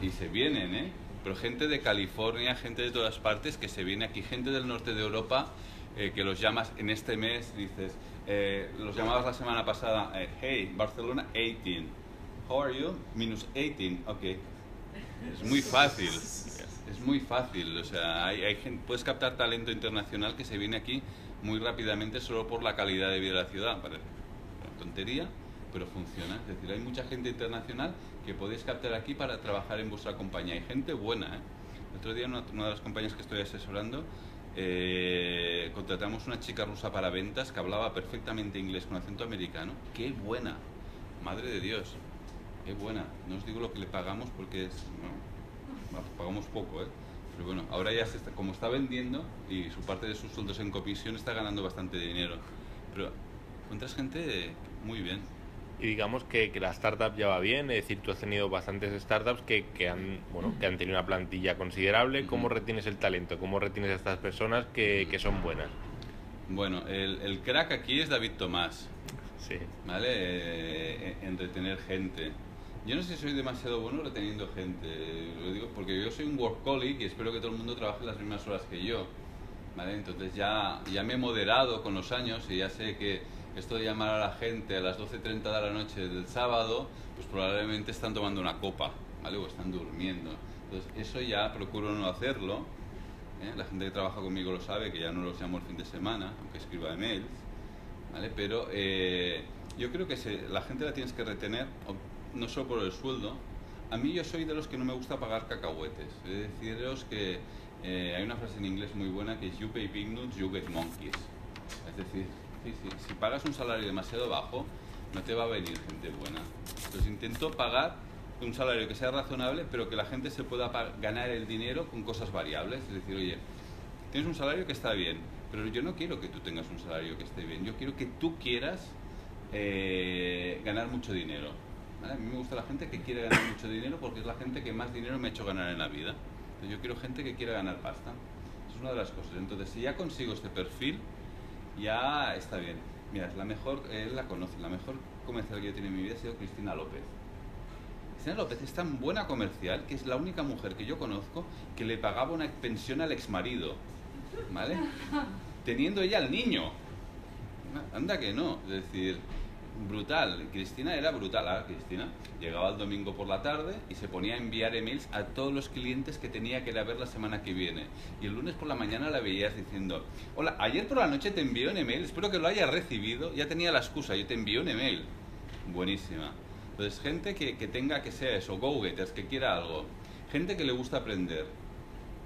Y se vienen, ¿eh? Pero gente de California, gente de todas partes que se viene aquí, gente del norte de Europa eh, que los llamas en este mes, dices, eh, los llamabas la semana pasada, eh, hey, Barcelona 18, how are you? Minus 18, ok. Es muy fácil, es muy fácil, o sea, hay, hay gente, puedes captar talento internacional que se viene aquí muy rápidamente solo por la calidad de vida de la ciudad. Parece una tontería, pero funciona. Es decir, hay mucha gente internacional que podéis captar aquí para trabajar en vuestra compañía. Hay gente buena. ¿eh? El otro día, una, una de las compañías que estoy asesorando, eh, contratamos una chica rusa para ventas que hablaba perfectamente inglés con acento americano. ¡Qué buena! Madre de Dios, qué buena. No os digo lo que le pagamos porque es, pagamos poco, ¿eh? Pero bueno, ahora ya se está, como está vendiendo y su parte de sus sueldos en comisión está ganando bastante dinero. Pero encuentras gente muy bien. Y digamos que, que, la startup ya va bien, es decir, tú has tenido bastantes startups que, que han, bueno, que han tenido una plantilla considerable. ¿Cómo retienes el talento? ¿Cómo retienes a estas personas que, que son buenas? Bueno, el, el, crack aquí es David Tomás. Sí. ¿Vale? Eh, en retener gente. Yo no sé si soy demasiado bueno reteniendo gente, lo digo porque yo soy un workaholic y espero que todo el mundo trabaje las mismas horas que yo. ¿vale? Entonces ya, ya me he moderado con los años y ya sé que esto de llamar a la gente a las 12.30 de la noche del sábado, pues probablemente están tomando una copa, ¿vale? O están durmiendo. Entonces eso ya procuro no hacerlo. ¿eh? La gente que trabaja conmigo lo sabe, que ya no los llamo el fin de semana, aunque escriba emails, ¿vale? Pero eh, yo creo que se, la gente la tienes que retener no solo por el sueldo. A mí yo soy de los que no me gusta pagar cacahuetes. Es deciros que eh, hay una frase en inglés muy buena que es You pay big nuts, you get monkeys. Es decir, si pagas un salario demasiado bajo, no te va a venir gente buena. Entonces intento pagar un salario que sea razonable, pero que la gente se pueda ganar el dinero con cosas variables. Es decir, oye, tienes un salario que está bien, pero yo no quiero que tú tengas un salario que esté bien. Yo quiero que tú quieras eh, ganar mucho dinero. A mí me gusta la gente que quiere ganar mucho dinero porque es la gente que más dinero me ha hecho ganar en la vida. Entonces yo quiero gente que quiera ganar pasta. es una de las cosas. Entonces, si ya consigo este perfil, ya está bien. Mira, la mejor, él la conoce, la mejor comercial que yo he tenido en mi vida ha sido Cristina López. Cristina López es tan buena comercial que es la única mujer que yo conozco que le pagaba una pensión al exmarido. ¿Vale? Teniendo ella al niño. Anda que no. Es decir, brutal. Cristina era brutal. ¿ah? Cristina llegaba el domingo por la tarde y se ponía a enviar emails a todos los clientes que tenía que ir a ver la semana que viene. Y el lunes por la mañana la veías diciendo, hola, ayer por la noche te envió un email, espero que lo hayas recibido. Ya tenía la excusa, yo te envío un email. Buenísima. Entonces, gente que, que tenga que sea eso, go-getters, que quiera algo. Gente que le gusta aprender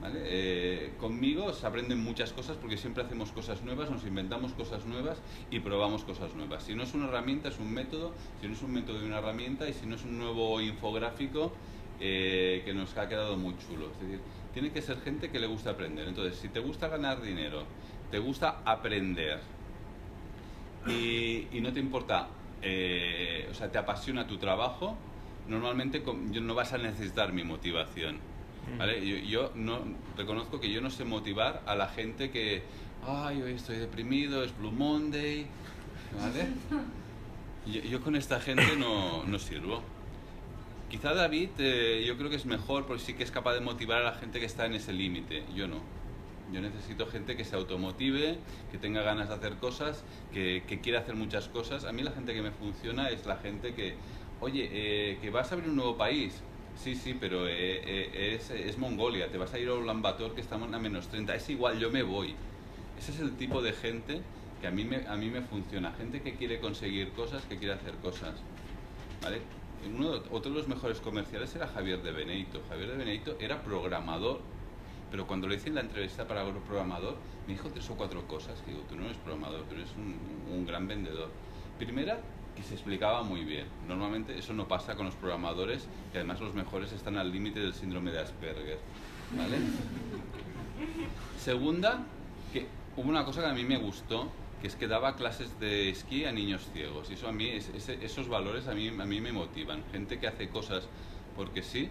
eh, conmigo se aprenden muchas cosas porque siempre hacemos cosas nuevas, nos inventamos cosas nuevas y probamos cosas nuevas. Si no es una herramienta, es un método, si no es un método de una herramienta y si no es un nuevo infográfico eh, que nos ha quedado muy chulo. Es decir, tiene que ser gente que le gusta aprender. Entonces, si te gusta ganar dinero, te gusta aprender y, no te importa, eh, o sea, te apasiona tu trabajo, normalmente no vas a necesitar mi motivación ¿vale? Yo, no, reconozco que yo no sé motivar a la gente que, ay, hoy estoy deprimido, es Blue Monday, ¿vale? Yo, con esta gente no, no sirvo. Quizá David, eh, yo creo que es mejor porque sí que es capaz de motivar a la gente que está en ese límite. Yo no. Yo necesito gente que se automotive, que tenga ganas de hacer cosas, que, que quiera hacer muchas cosas. A mí la gente que me funciona es la gente que, oye, eh, que vas a abrir un nuevo país. Sí, sí, pero eh, eh, es, Mongolia, te vas a ir a Ulan Bator que estamos a menos 30. Es igual, yo me voy. Ese es el tipo de gente que a mí me, a mí me funciona. Gente que quiere conseguir cosas, que quiere hacer cosas. ¿Vale? Uno, otro de los mejores comerciales era Javier de Benito. Javier de Benito era programador, pero cuando le hice la entrevista para programador, me dijo tres o cuatro cosas. digo, tú no eres programador, tú eres un, un gran vendedor. Primera, que se explicaba muy bien. Normalmente eso no pasa con los programadores y además los mejores están al límite del síndrome de Asperger. ¿Vale? Segunda, que hubo una cosa que a mí me gustó, que es que daba clases de esquí a niños ciegos. Y eso a mí, esos valores a mí, a mí me motivan. Gente que hace cosas porque sí.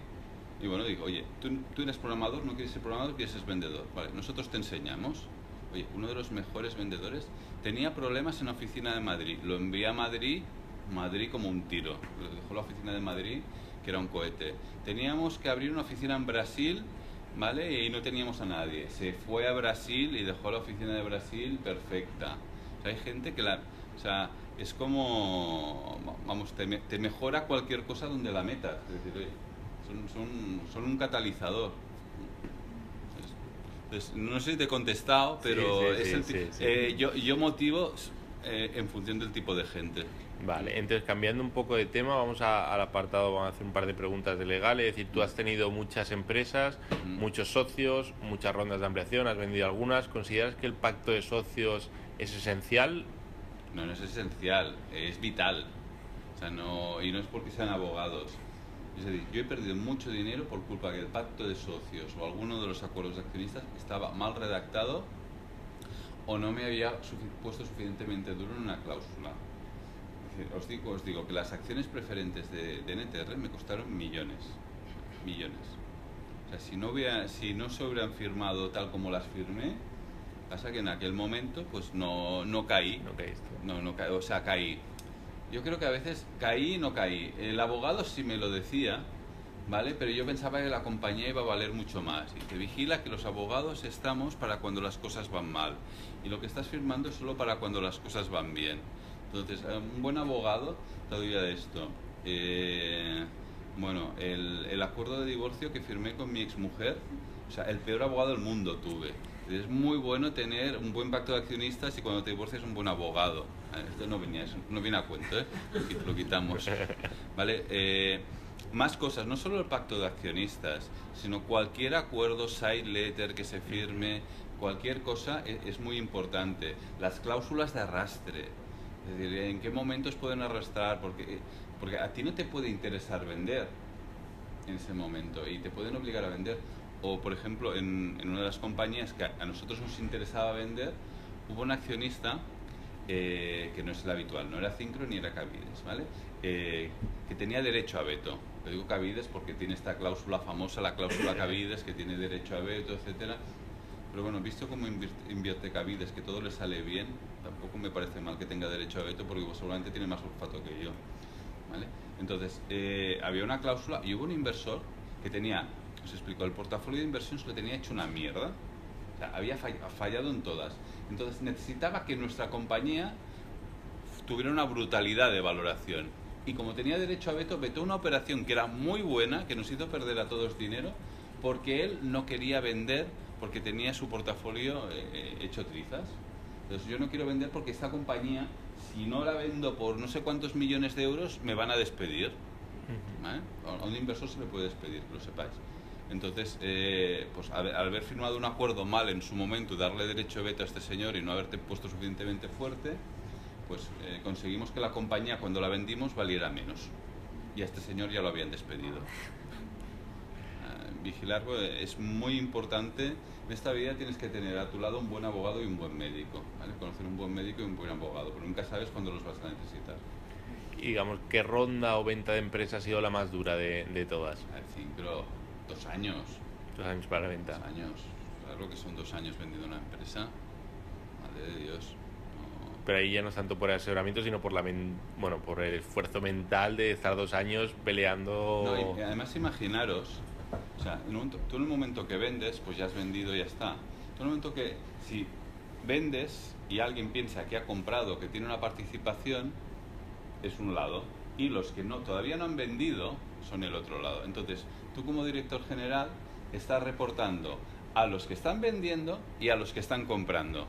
Y bueno, digo, oye, tú, tú eres programador, no quieres ser programador, quieres ser vendedor. Vale, nosotros te enseñamos. Oye, uno de los mejores vendedores tenía problemas en la oficina de Madrid. Lo envié a Madrid, Madrid como un tiro. Lo dejó la oficina de Madrid, que era un cohete. Teníamos que abrir una oficina en Brasil ¿vale? Y no teníamos a nadie. Se fue a Brasil y dejó la oficina de Brasil perfecta. Hay gente que la... O sea, es como... Vamos, te, mejora cualquier cosa donde la metas. Es decir, son un catalizador. Entonces, no sé si te he contestado, pero sí, sí, es sí, el, eh, yo, yo motivo eh, en función del tipo de gente. Vale, entonces cambiando un poco de tema, vamos a- al apartado, vamos a hacer un par de preguntas de legal. Es decir, tú has tenido muchas empresas, muchos socios, muchas rondas de ampliación, has vendido algunas. ¿Consideras que el pacto de socios es esencial? No, no es esencial, es vital. O sea, no, y no es porque sean abogados. Es decir, yo he perdido mucho dinero por culpa que el pacto de socios o alguno de los acuerdos de accionistas estaba mal redactado o no me había puesto suficientemente duro en una cláusula. Es decir, os digo, os digo que las acciones preferentes de, de NTR me costaron millones. Millones. O sea, si no, hubiera, si no se hubieran firmado tal como las firmé, pasa que en aquel momento pues no, no caí. No caíste. No, no caí, o sea, caí. Yo creo que a veces caí y no caí. El abogado sí me lo decía, ¿vale? Pero yo pensaba que la compañía iba a valer mucho más. Y te vigila que los abogados estamos para cuando las cosas van mal. Y lo que estás firmando es solo para cuando las cosas van bien. Entonces, un buen abogado te diría esto. Eh, bueno, el, el acuerdo de divorcio que firmé con mi exmujer, o sea, el peor abogado del mundo tuve. Es muy bueno tener un buen pacto de accionistas y cuando te divorcias un buen abogado. Eh, Esto no, venía, no viene a cuento, ¿eh? Lo qui- Lo quitamos. ¿Vale? Eh, más cosas, no solo el pacto de accionistas, sino cualquier acuerdo, side letter que se firme, cualquier cosa e- es, muy importante. Las cláusulas de arrastre, es decir, en qué momentos pueden arrastrar, porque, porque a ti no te puede interesar vender en ese momento y te pueden obligar a vender. O, por ejemplo, en, en una de las compañías que a, nosotros nos interesaba vender, hubo un accionista eh, que no es el habitual, no era Syncro ni era Cavides, ¿vale? Eh, que tenía derecho a veto. Lo digo Cavides porque tiene esta cláusula famosa, la cláusula Cavides, que tiene derecho a veto, etcétera. Pero bueno, visto cómo invierte, Cavides, que todo le sale bien, tampoco me parece mal que tenga derecho a veto porque seguramente tiene más olfato que yo. ¿vale? Entonces, eh, había una cláusula y hubo un inversor que tenía, os explico, el portafolio de inversión se le tenía hecho una mierda. O sea, había fall- fallado en todas. Entonces necesitaba que nuestra compañía tuviera una brutalidad de valoración. Y como tenía derecho a veto, vetó una operación que era muy buena, que nos hizo perder a todos dinero, porque él no quería vender, porque tenía su portafolio eh, eh, hecho trizas. Entonces yo no quiero vender porque esta compañía, si no la vendo por no sé cuántos millones de euros, me van a despedir. ¿vale? A un inversor se le puede despedir, que lo sepáis. Entonces, eh, pues al, haber firmado un acuerdo mal en su momento, darle derecho de veto a este señor y no haberte puesto suficientemente fuerte, pues eh, conseguimos que la compañía cuando la vendimos valiera menos. Y a este señor ya lo habían despedido. Ah, vigilar pues, es muy importante. En esta vida tienes que tener a tu lado un buen abogado y un buen médico. ¿vale? Conocer un buen médico y un buen abogado, pero nunca sabes cuándo los vas a necesitar. Y digamos, ¿qué ronda o venta de empresa ha sido la más dura de, de todas? Pero dos años. Dos años para la venta. Dos años. ¿Sabes lo que son dos años vendiendo una empresa? Madre de Dios. No. Pero ahí ya no es tanto por el asesoramiento, sino por la men- bueno, por el esfuerzo mental de estar dos años peleando. No, y además imaginaros, o sea, en un tú en el momento que vendes, pues ya has vendido y ya está. Tú en el momento que si vendes y alguien piensa que ha comprado, que tiene una participación, es un lado. y los que no, todavía no han vendido son el otro lado. Entonces, tú como director general estás reportando a los que están vendiendo y a los que están comprando.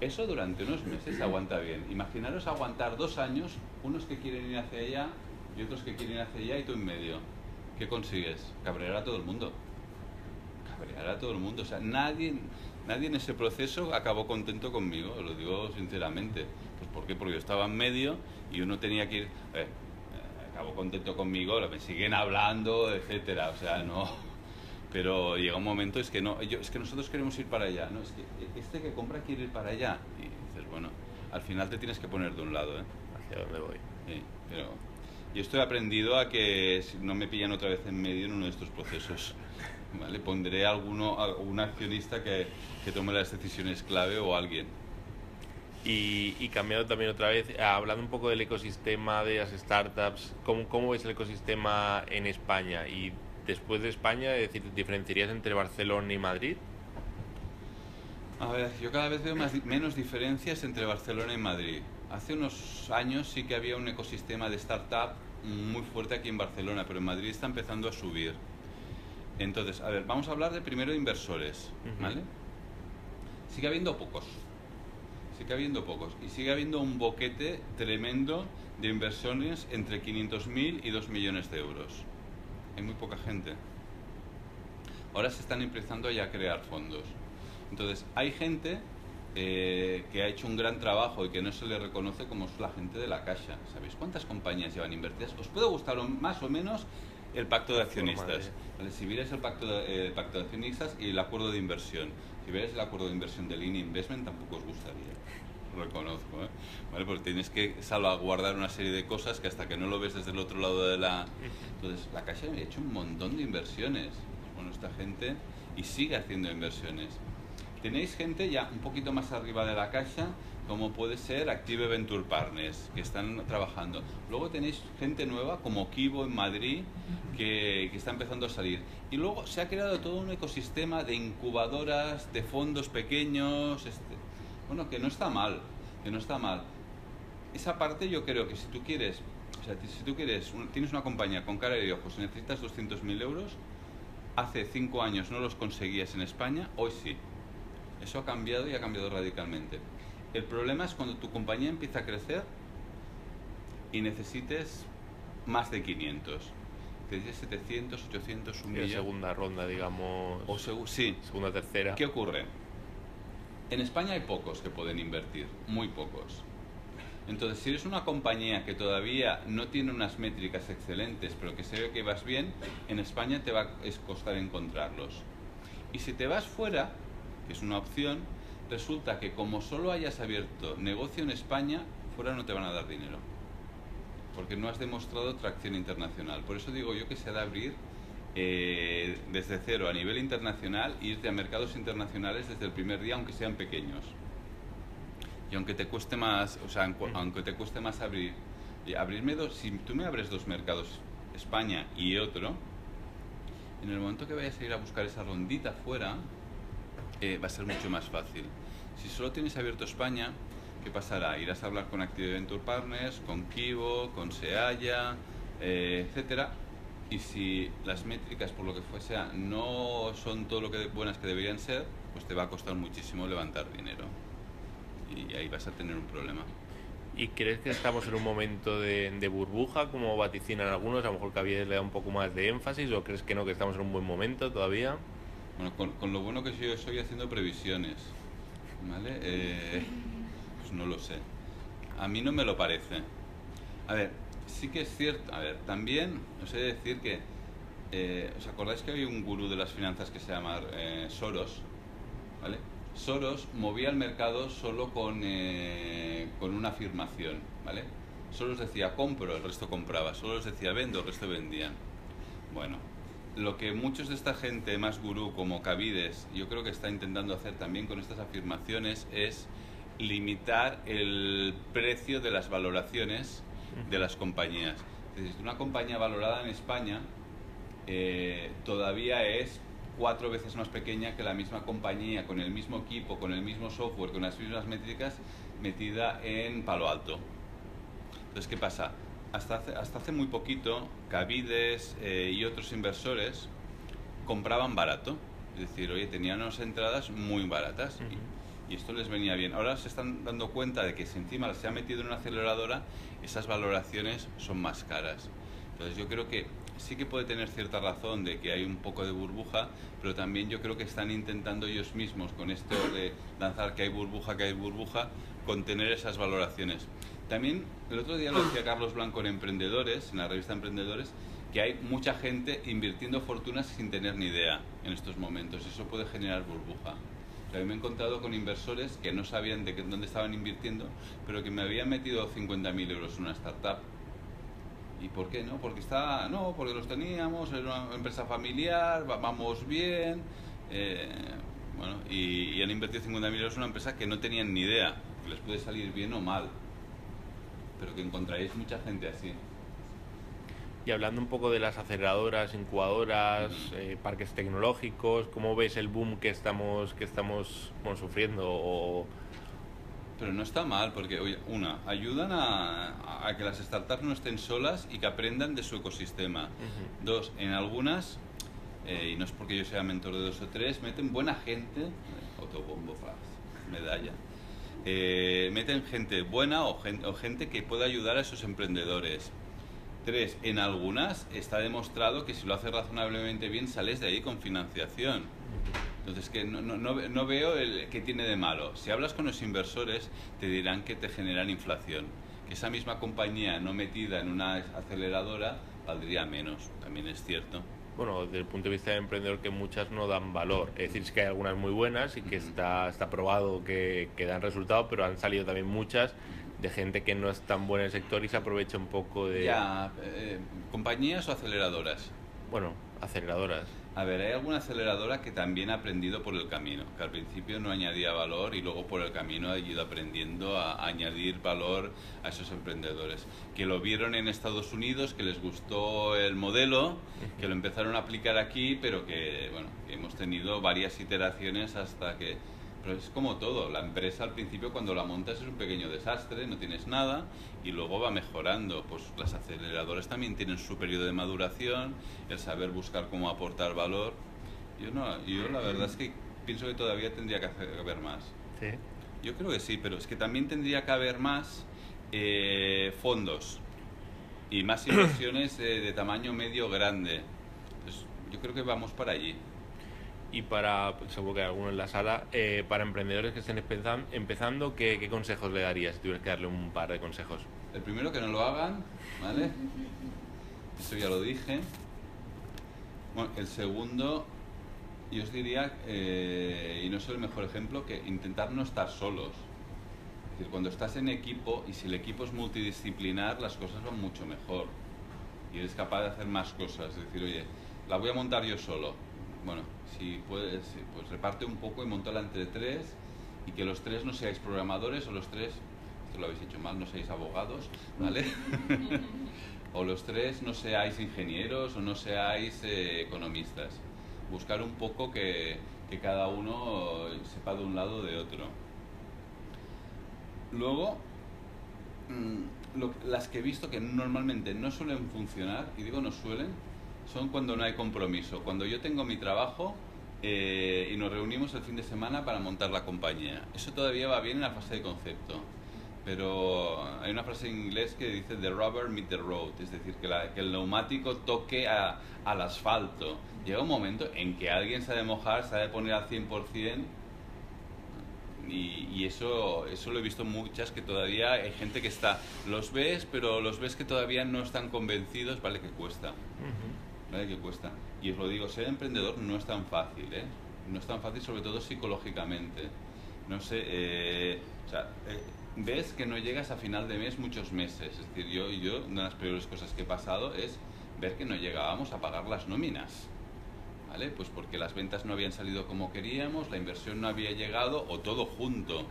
Eso durante unos meses aguanta bien. Imaginaros aguantar dos años, unos que quieren ir hacia allá y otros que quieren ir hacia allá y tú en medio. ¿Qué consigues? Cabrear a todo el mundo. Cabrear a todo el mundo. O sea, nadie, nadie en ese proceso acabó contento conmigo, lo digo sinceramente. Pues ¿por qué? Porque yo estaba en medio y uno tenía que ir... acabó contento conmigo, me siguen hablando, etcétera. O sea, no... Pero llega un momento, es que no, yo, es que nosotros queremos ir para allá, ¿no? Es que este que compra quiere ir para allá. Y dices, bueno, al final te tienes que poner de un lado, ¿eh? ¿Hacia dónde voy? Sí, pero y esto he aprendido a que si no me pillan otra vez en medio en uno de estos procesos. ¿vale? Pondré a alguno, algún accionista que, que tome las decisiones clave o alguien. Y, y, cambiando también otra vez, hablando un poco del ecosistema de las startups, ¿cómo, ¿cómo ves el ecosistema en España? Y después de España, es decir, ¿diferenciarías entre Barcelona y Madrid? A ver, yo cada vez veo más, menos diferencias entre Barcelona y Madrid. Hace unos años sí que había un ecosistema de startup muy fuerte aquí en Barcelona, pero en Madrid está empezando a subir. Entonces, a ver, vamos a hablar de primero de inversores, ¿vale? Sigue habiendo pocos, sigue habiendo pocos, y sigue habiendo un boquete tremendo de inversiones entre 500.000 y 2 millones de euros. Hay muy poca gente. Ahora se están empezando ya a crear fondos. Entonces, hay gente eh, que ha hecho un gran trabajo y que no se le reconoce como es la gente de la Caixa. ¿Sabéis cuántas compañías llevan invertidas? Os puede gustar más o menos el pacto de accionistas. Si vierais el pacto de, eh, pacto de accionistas y el acuerdo de inversión, si vierais el acuerdo de inversión del INE Investment, tampoco os gustaría. Reconozco, ¿eh? ¿Vale? Porque tienes que salvaguardar una serie de cosas que hasta que no lo ves desde el otro lado de la... Entonces, la Caixa ha hecho un montón de inversiones. Bueno, esta gente y sigue haciendo inversiones. Tenéis gente ya un poquito más arriba de la caja, como puede ser Active Venture Partners, que están trabajando. Luego tenéis gente nueva como Kibo en Madrid, que, está empezando a salir. Y luego se ha creado todo un ecosistema de incubadoras, de fondos pequeños, este, bueno, que no está mal, que no está mal. Esa parte yo creo que si tú quieres, o sea, si tú quieres, tienes una compañía con cara de ojos y necesitas 200.000 euros, hace 5 años no los conseguías en España, hoy sí. Eso ha cambiado y ha cambiado radicalmente. El problema es cuando tu compañía empieza a crecer y necesites más de 500. Te dices 700, 800, un millón. segunda ronda, digamos. O sí. Segunda, tercera. ¿Qué ocurre? En España hay pocos que pueden invertir, muy pocos. Entonces, si eres una compañía que todavía no tiene unas métricas excelentes, pero que se ve que vas bien, en España te va a costar encontrarlos. Y si te vas fuera, es una opción, resulta que como solo hayas abierto negocio en España, fuera no te van a dar dinero. Porque no has demostrado tracción internacional. Por eso digo yo que se ha de abrir eh, desde cero a nivel internacional e irte a mercados internacionales desde el primer día, aunque sean pequeños. Y aunque te cueste más, o sea, aunque te cueste más abrir, y abrirme dos, si tú me abres dos mercados, España y otro, en el momento que vayas a ir a buscar esa rondita fuera, eh, va a ser mucho más fácil. Si solo tienes abierto España, ¿qué pasará? Irás a hablar con Active Venture Partners, con Kivo, con Seaya, eh, etcétera. Y si las métricas, por lo que fuese, no son todo lo que buenas que deberían ser, pues te va a costar muchísimo levantar dinero. Y ahí vas a tener un problema. ¿Y crees que estamos en un momento de, de, burbuja, como vaticinan algunos? A lo mejor había le da un poco más de énfasis, o crees que no, que estamos en un buen momento todavía? Bueno, con, lo bueno que yo estoy haciendo previsiones, ¿vale? Eh, pues no lo sé. A mí no me lo parece. A ver, sí que es cierto. A ver, también os he de decir que. Eh, ¿Os acordáis que hay un gurú de las finanzas que se llama eh, Soros? ¿Vale? Soros movía el mercado solo con, con una afirmación, ¿vale? Soros decía compro, el resto compraba. Soros decía vendo, el resto vendían. Bueno, lo que muchos de esta gente más gurú como Cavides, yo creo que está intentando hacer también con estas afirmaciones es limitar el precio de las valoraciones de las compañías. una compañía valorada en España eh, todavía es cuatro veces más pequeña que la misma compañía con el mismo equipo, con el mismo software, con las mismas métricas metida en Palo Alto. Entonces, ¿qué pasa? Hasta hace, hasta hace muy poquito, Cavides eh, y otros inversores compraban barato. Es decir, oye, tenían unas entradas muy baratas y, y esto les venía bien. Ahora se están dando cuenta de que si encima se ha metido en una aceleradora, esas valoraciones son más caras. Entonces yo creo que sí que puede tener cierta razón de que hay un poco de burbuja, pero también yo creo que están intentando ellos mismos con esto de lanzar que hay burbuja, que hay burbuja, contener esas valoraciones. También el otro día lo decía Carlos Blanco en Emprendedores, en la revista Emprendedores, que hay mucha gente invirtiendo fortunas sin tener ni idea en estos momentos. Eso puede generar burbuja. Sea, me he encontrado con inversores que no sabían de qué, dónde estaban invirtiendo, pero que me habían metido 50.000 euros en una startup. ¿Y por qué no? Porque está, no, porque los teníamos, era una empresa familiar, va- vamos bien. eh, bueno, y, y han invertido 50.000 euros en una empresa que no tenían ni idea, que les puede salir bien o mal. Pero que encontraréis mucha gente así. Y hablando un poco de las aceleradoras, incubadoras, eh, parques tecnológicos, ¿cómo ves el boom que estamos, que estamos bueno, sufriendo? O, Pero no está mal, porque, oye, una, ayudan a, a que las startups no estén solas y que aprendan de su ecosistema. Dos, en algunas, eh, y no es porque yo sea mentor de dos o tres, meten buena gente, eh, autobombo, medalla, eh, meten gente buena o, o gente que pueda ayudar a esos emprendedores. Tres, en algunas está demostrado que si lo haces razonablemente bien sales de ahí con financiación. Entonces, que no, no, no, ve- no veo el que tiene de malo. Si hablas con los inversores, te dirán que te generan inflación. Que esa misma compañía no metida en una aceleradora valdría menos, también es cierto. Bueno, desde el punto de vista del emprendedor que muchas no dan valor. Es decir, es que hay algunas muy buenas y que está, está probado que, que dan resultado, pero han salido también muchas de gente que no es tan buena en el sector y se aprovecha un poco de, Ya, eh, ¿compañías o aceleradoras? bueno, aceleradoras. A ver, hay alguna aceleradora que también ha aprendido por el camino, que al principio no añadía valor y luego por el camino ha ido aprendiendo a añadir valor a esos emprendedores. Que lo vieron en Estados Unidos, que les gustó el modelo, que lo empezaron a aplicar aquí, pero que, bueno, hemos tenido varias iteraciones hasta que... Pero es como todo, la empresa al principio cuando la montas es un pequeño desastre, no tienes nada y luego va mejorando. Pues las aceleradoras también tienen su periodo de maduración, el saber buscar cómo aportar valor. Yo no, yo la verdad es que pienso que todavía tendría que haber más. Sí. Yo creo que sí, pero es que también tendría que haber más eh, fondos y más inversiones eh, de tamaño medio grande. Entonces, yo creo que vamos para allí. Y para, pues, seguro que hay alguno en la sala, eh, para emprendedores que estén empezan- empezando, ¿qué, qué consejos le darías si tuvieras que darle un par de consejos? El primero que no lo hagan, ¿vale? Eso ya lo dije. Bueno, el segundo, yo os diría, eh, y no soy el mejor ejemplo, que intentar no estar solos. Es decir, cuando estás en equipo y si el equipo es multidisciplinar, las cosas van mucho mejor. Y eres capaz de hacer más cosas. Es decir, oye, la voy a montar yo solo. Bueno, si puedes, pues reparte un poco y montala entre tres y que los tres no seáis programadores o los tres, esto lo habéis hecho mal, no seáis abogados, ¿vale? o los tres no seáis ingenieros o no seáis eh, economistas. Buscar un poco que, que cada uno sepa de un lado o de otro. Luego, mm, lo- las que he visto que normalmente no suelen funcionar, y digo no suelen, son cuando no hay compromiso. Cuando yo tengo mi trabajo eh, y nos reunimos el fin de semana para montar la compañía. Eso todavía va bien en la fase de concepto. Pero hay una frase en inglés que dice the rubber meet the road, es decir, que, la- que el neumático toque a- al asfalto. Llega un momento en que alguien de mojar, de poner al 100%, y, y eso, eso lo he visto muchas que todavía hay gente que está, los ves, pero los ves que todavía no están convencidos, vale que cuesta, vale que cuesta. Y os lo digo, ser emprendedor no es tan fácil, ¿eh? No es tan fácil, sobre todo psicológicamente. No sé, eh, o sea, eh, ves que no llegas a final de mes muchos meses. Es decir, yo, yo, una de las peores cosas que he pasado es ver que no llegábamos a pagar las nóminas. ¿Vale? Pues porque las ventas no habían salido como queríamos, la inversión no había llegado o todo junto.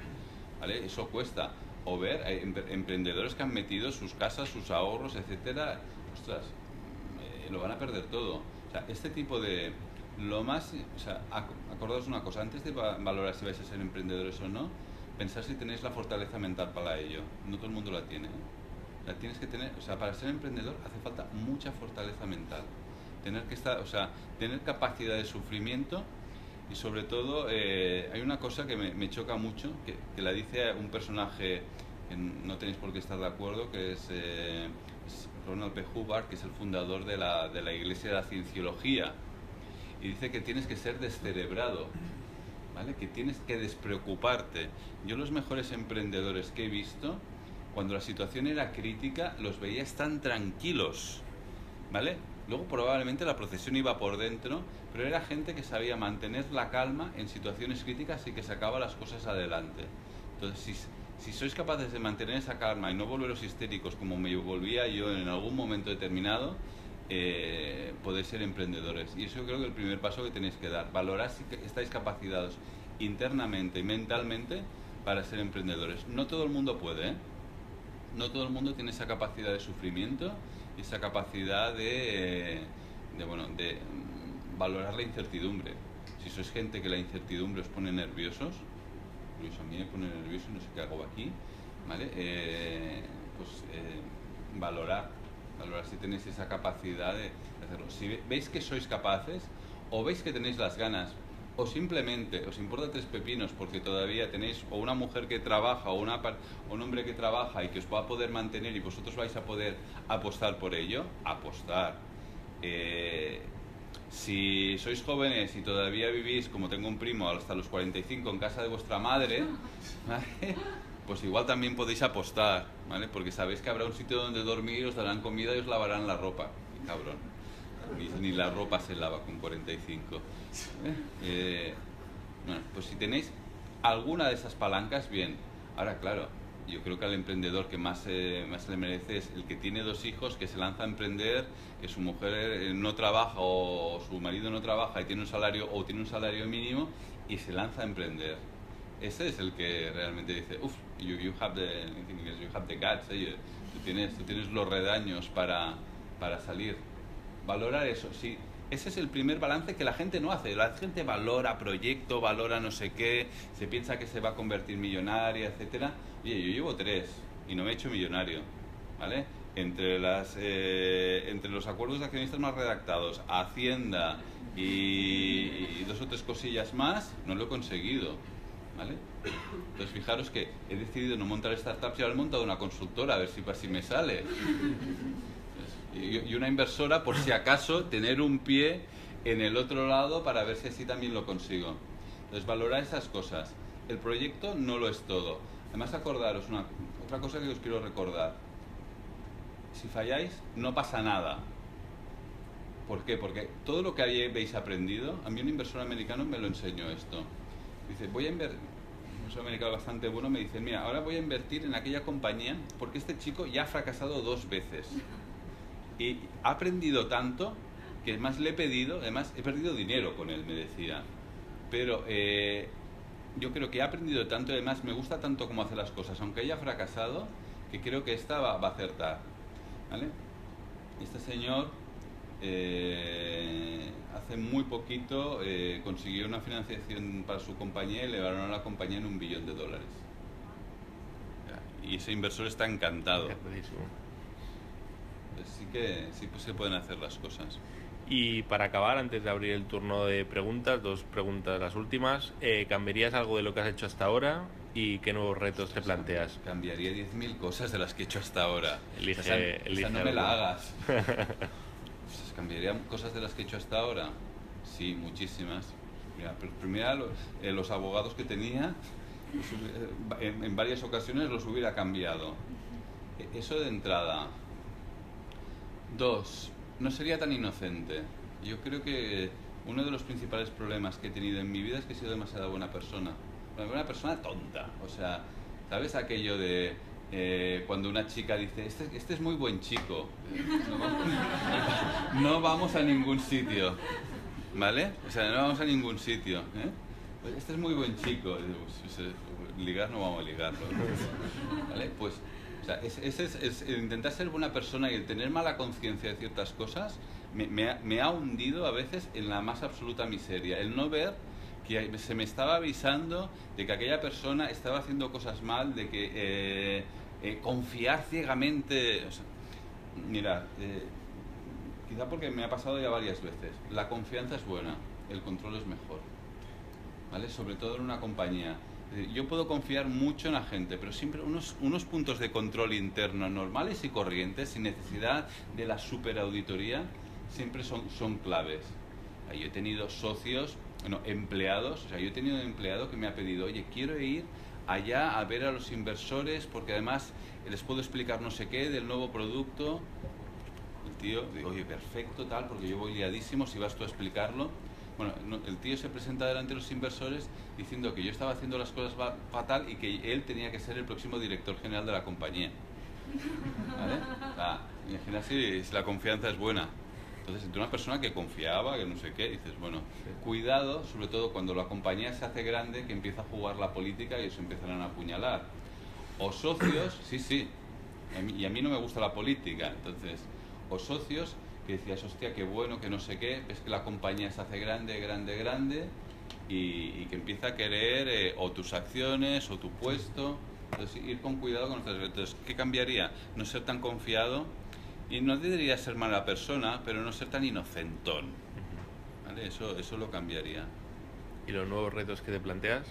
¿Vale? Eso cuesta. O ver eh, empre- emprendedores que han metido sus casas, sus ahorros, etcétera, ostras, lo van a perder todo. O sea, este tipo de lo más, o sea, ac- acordaos una cosa, antes de va- valorar si vais a ser emprendedores o no, pensar si tenéis la fortaleza mental para ello. No todo el mundo la tiene. ¿eh? O tienes que tener, o sea, para ser emprendedor hace falta mucha fortaleza mental. Tener que estar, o sea, tener capacidad de sufrimiento y sobre todo eh, hay una cosa que me, choca mucho, que, que, la dice un personaje, que no tenéis por qué estar de acuerdo, que es, eh, Ronald P. Hubbard, que es el fundador de la, de la Iglesia de la Cienciología, y dice que tienes que ser descerebrado, ¿vale? que tienes que despreocuparte. Yo los mejores emprendedores que he visto, cuando la situación era crítica, los veías tan tranquilos, ¿vale? Luego probablemente la procesión iba por dentro, pero era gente que sabía mantener la calma en situaciones críticas y que sacaba las cosas adelante. Entonces, si, sois capaces de mantener esa calma y no volveros histéricos como me volvía yo en algún momento determinado, eh, podéis ser emprendedores. Y eso creo que es el primer paso que tenéis que dar. Valorar si estáis capacitados internamente y mentalmente para ser emprendedores. No todo el mundo puede, ¿eh? No todo el mundo tiene esa capacidad de sufrimiento y esa capacidad de, de bueno, de valorar la incertidumbre. Si sois gente que la incertidumbre os pone nerviosos, pues a mí me pone nervioso no sé qué hago aquí, ¿vale? Eh, pues eh, valorar, valorar si tenéis esa capacidad de hacerlo. Si veis que sois capaces o veis que tenéis las ganas o simplemente os importa tres pepinos porque todavía tenéis o una mujer que trabaja o, una, un hombre que trabaja y que os va a poder mantener y vosotros vais a poder apostar por ello, apostar. Eh, si sois jóvenes y todavía vivís, como tengo un primo, hasta los 45 en casa de vuestra madre, pues igual también podéis apostar, ¿vale? Porque sabéis que habrá un sitio donde dormir, os darán comida y os lavarán la ropa. Cabrón. Ni, la ropa se lava con 45. ¿eh? Eh, bueno, pues si tenéis alguna de esas palancas, bien. Ahora, claro, yo creo que al emprendedor que más, eh, más le merece es el que tiene dos hijos, que se lanza a emprender, que su mujer eh, no trabaja o su marido no trabaja y tiene un salario o tiene un salario mínimo y se lanza a emprender. Ese es el que realmente dice, uff, you, you, have the, you have the guts, eh, tú, tienes, tú tienes los redaños para, para salir. Valorar eso, sí, ese es el primer balance que la gente no hace. La gente valora proyecto, valora no sé qué, se piensa que se va a convertir millonaria, etcétera. Oye, yo llevo tres y no me he hecho millonario, ¿vale? Entre, las, eh, entre los acuerdos de accionistas más redactados, Hacienda y, dos o tres cosillas más, no lo he conseguido, ¿vale? Entonces fijaros que he decidido no montar startups y ahora he montado una consultora, a ver si así me sale y una inversora por si acaso tener un pie en el otro lado para ver si así también lo consigo. Entonces, valorar esas cosas. El proyecto no lo es todo. Además, acordaros una, otra cosa que os quiero recordar. Si falláis, no pasa nada. ¿Por qué? Porque todo lo que habéis aprendido, a mí un inversor americano me lo enseñó esto. Dice, voy a invertir, un inversor americano bastante bueno me dice, mira, ahora voy a invertir en aquella compañía porque este chico ya ha fracasado dos veces ha aprendido tanto que más le he pedido, además he perdido dinero con él, me decía. Pero eh, yo creo que ha aprendido tanto y además me gusta tanto cómo hace las cosas, aunque haya fracasado, que creo que esta va, a acertar. ¿Vale? Este señor eh, hace muy poquito eh, consiguió una financiación para su compañía y le a la compañía en un billón de dólares. Y ese inversor está encantado sí que sí pues se pueden hacer las cosas. Y para acabar, antes de abrir el turno de preguntas, dos preguntas las últimas. Eh, ¿Cambiarías algo de lo que has hecho hasta ahora y qué nuevos retos te planteas? Cambiaría 10.000 cosas de las que he hecho hasta ahora. Elige, esa, no me la hagas. ¿Cambiaría cosas de las que he hecho hasta ahora? Sí, muchísimas. Mira, primero eh, los, abogados que tenía, eh, en, en varias ocasiones los hubiera cambiado. E, eso de entrada. Dos, no sería tan inocente. Yo creo que uno de los principales problemas que he tenido en mi vida es que he sido demasiado buena persona. Una persona tonta. O sea, ¿sabes aquello de eh, cuando una chica dice, este, este, es muy buen chico, no vamos, a ningún sitio, ¿vale? O sea, no vamos a ningún sitio. ¿eh? Pues este es muy buen chico. Pues, eh, ligar no vamos a ligarlo. ¿Vale? Pues es, intentar ser buena persona y el tener mala conciencia de ciertas cosas me, ha, hundido a veces en la más absoluta miseria. El no ver que se me estaba avisando de que aquella persona estaba haciendo cosas mal, de que, eh, eh, confiar ciegamente. mira, eh, quizá porque me ha pasado ya varias veces. La confianza es buena, el control es mejor. ¿Vale? Sobre todo en una compañía. Yo puedo confiar mucho en la gente, pero siempre unos, unos puntos de control interno normales y corrientes, sin necesidad de la superauditoría, siempre son, son claves. Yo he tenido socios, bueno, empleados, o sea, yo he tenido un empleado que me ha pedido, oye, quiero ir allá a ver a los inversores porque además les puedo explicar no sé qué del nuevo producto. El tío, digo, oye, perfecto, tal, porque yo voy liadísimo, si vas tú a explicarlo. Bueno, el tío se presenta delante de los inversores diciendo que yo estaba haciendo las cosas fatal y que él tenía que ser el próximo director general de la compañía. ¿Vale? imagina si la confianza es buena. Entonces, entre una persona que confiaba, que no sé qué, dices, bueno, cuidado, sobre todo cuando la compañía se hace grande, que empieza a jugar la política y eso empiezan a apuñalar. O socios, sí, sí, y a mí no me gusta la política, entonces, o socios que decías, hostia, qué bueno, que no sé qué, es que la compañía se hace grande, grande, grande, y, que empieza a querer eh, o tus acciones o tu puesto. Entonces, ir con cuidado con los Entonces, ¿qué cambiaría? No ser tan confiado y no debería ser mala persona, pero no ser tan inocentón. ¿Vale? Eso, eso lo cambiaría. ¿Y los nuevos retos que te planteas?